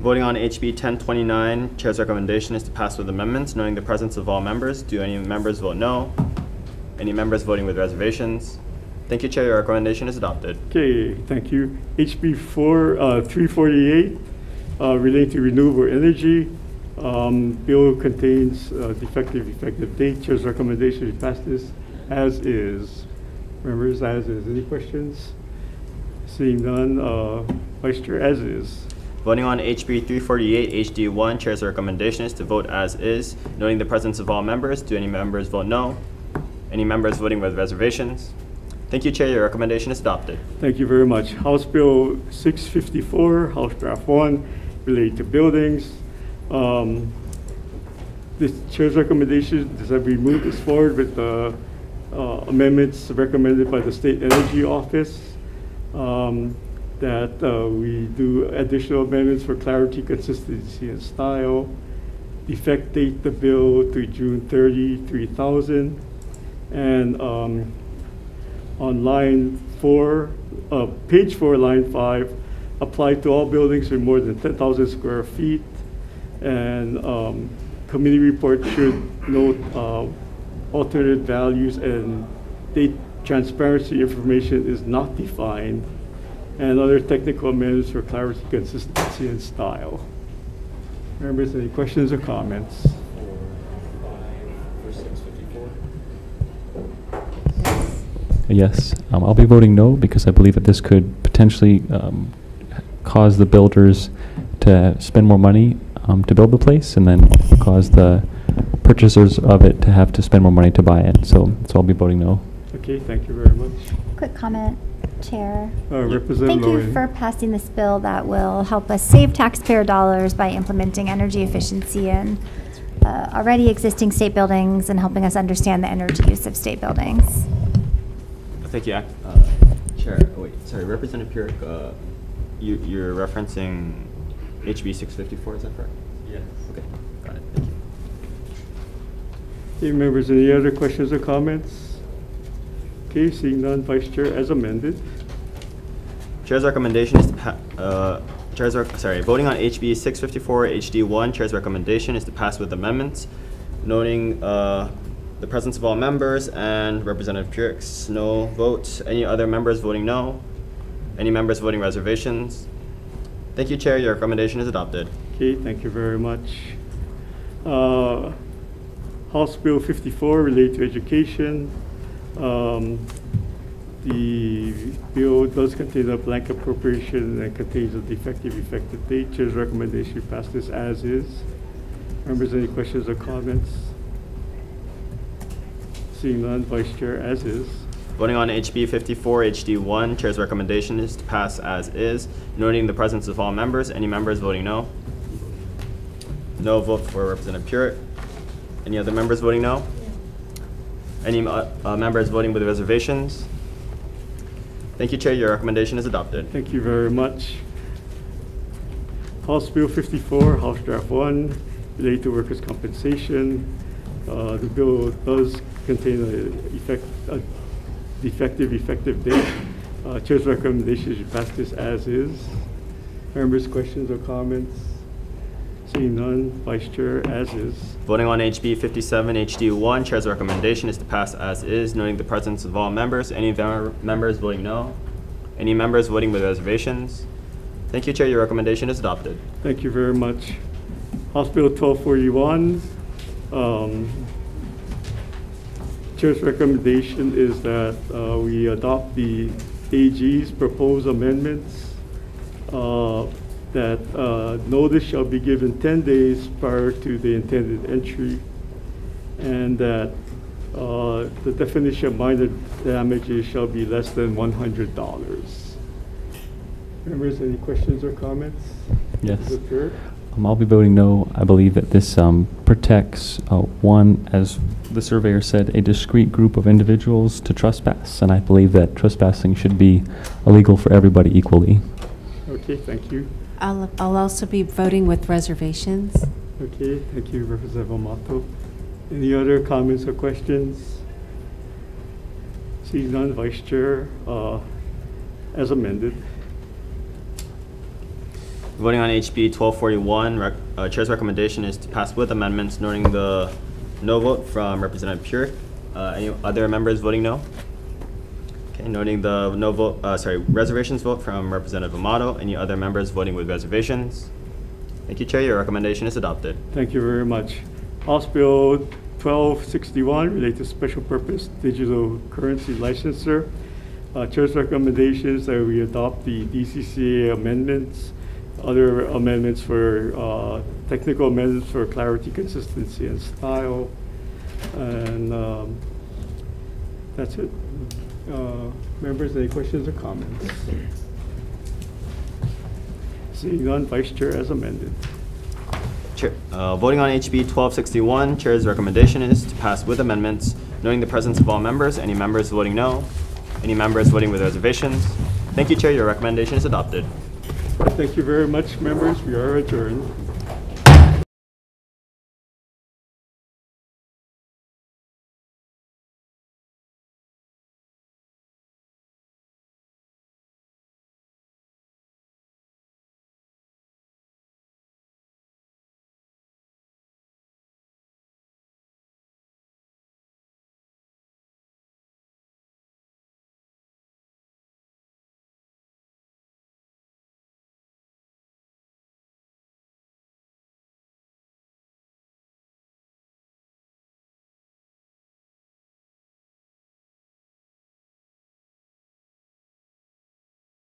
Voting on HB 1029, Chair's recommendation is to pass with amendments, noting the presence of all members. Do any members vote no? Any members voting with reservations? Thank you, Chair. Your recommendation is adopted. Okay, thank you. HB 4, uh, 348, uh, relating to renewable energy. Um, Bill contains uh, defective effective date. Chair's recommendation is pass this as is. Members, as is. Any questions? Seeing none, uh, Vice Chair, as is. Voting on HB 348 HD1, Chair's recommendation is to vote as is, noting the presence of all members. Do any members vote no? Any members voting with reservations? Thank you, Chair. Your recommendation is adopted. Thank you very much. House Bill 654, House Draft 1, related to buildings. Um, The Chair's recommendation is that we move this forward with the uh, amendments recommended by the State Energy Office. um, That uh, we do additional amendments for clarity, consistency, and style. Effect date the bill to June 30, 3000. And um, on line four, uh, page four, line five, apply to all buildings with more than 10,000 square feet. And um, committee report should note uh, alternate values and date transparency information is not defined. And other technical amendments for clarity, consistency, and style. Members, any questions or comments? Yes, um, I'll be voting no because I believe that this could potentially um, cause the builders to spend more money um, to build the place and then cause the purchasers of it to have to spend more money to buy it. So, so I'll be voting no. Okay, thank you very much. Quick comment, Chair. Uh, Representative Thank you Lowen. for passing this bill that will help us save taxpayer dollars by implementing energy efficiency in uh, already existing state buildings and helping us understand the energy use of state buildings. Thank you, uh, Chair. Oh, wait, sorry, Representative Pierick, uh, you, you're referencing HB 654, is that correct? Yes. Okay, got it. Thank you. Okay, members, any other questions or comments? Okay, seeing none, Vice Chair, as amended. Chair's recommendation is to uh, Chair's, rec- sorry, voting on HB 654 HD1, Chair's recommendation is to pass with amendments, noting uh, the presence of all members and Representative Pierick's no vote. Any other members voting no? Any members voting reservations? Thank you, Chair. Your recommendation is adopted. Okay, thank you very much. Uh, House Bill 54 related to education. Um, The bill does contain a blank appropriation and contains a defective effective date. Chair's recommendation pass this as is. Members, any questions or comments? Seeing none, Vice Chair, as is. Voting on HB 54 HD1, Chair's recommendation is to pass as is, noting the presence of all members. Any members voting no? No vote for Representative Pierick. Any other members voting no? Any uh, uh, members voting with reservations? Thank you, Chair. Your recommendation is adopted. Thank you very much. House Bill 54, House Draft 1, related to workers' compensation. Uh, The bill does contain a effect, a defective effective date. Uh, Chair's recommendation is pass this as is. Members, questions or comments? Seeing none, Vice Chair, as is. Voting on HB 57 HD1, Chair's recommendation is to pass as is, noting the presence of all members. Any members voting no? Any members voting with reservations? Thank you, Chair. Your recommendation is adopted. Thank you very much. House Bill 1241, um, Chair's recommendation is that uh, we adopt the AG's proposed amendments, uh, that uh, notice shall be given 10 days prior to the intended entry, and that uh, the definition of minor damages shall be less than $100. Members, any questions or comments? Yes. Um, I'll be voting no. I believe that this um, protects, uh, one, as the surveyor said, a discrete group of individuals to trespass, and I believe that trespassing should be illegal for everybody equally. Okay, thank you. I'll, I'll also be voting with reservations. Okay, thank you, Representative Amato. Any other comments or questions? Seeing none, Vice Chair, uh, as amended. Voting on HB 1241, rec- uh, Chair's recommendation is to pass with amendments noting the no vote from Representative Pure. Uh, Any other members voting no? Okay, noting the no vote, uh, sorry, reservations vote from Representative Amato. Any other members voting with reservations? Thank you, Chair. Your recommendation is adopted. Thank you very much. House Bill 1261 related to special purpose digital currency licensor. Uh, Chair's recommendation is that we adopt the DCCA amendments, other amendments for, uh, technical amendments for clarity, consistency, and style. And um, that's it. Uh, Members, any questions or comments? Seeing none, Vice Chair as amended. Chair, uh, voting on HB 1261, Chair's recommendation is to pass with amendments, noting the presence of all members. Any members voting no? Any members voting with reservations? Thank you, Chair. Your recommendation is adopted. Thank you very much, members. We are adjourned.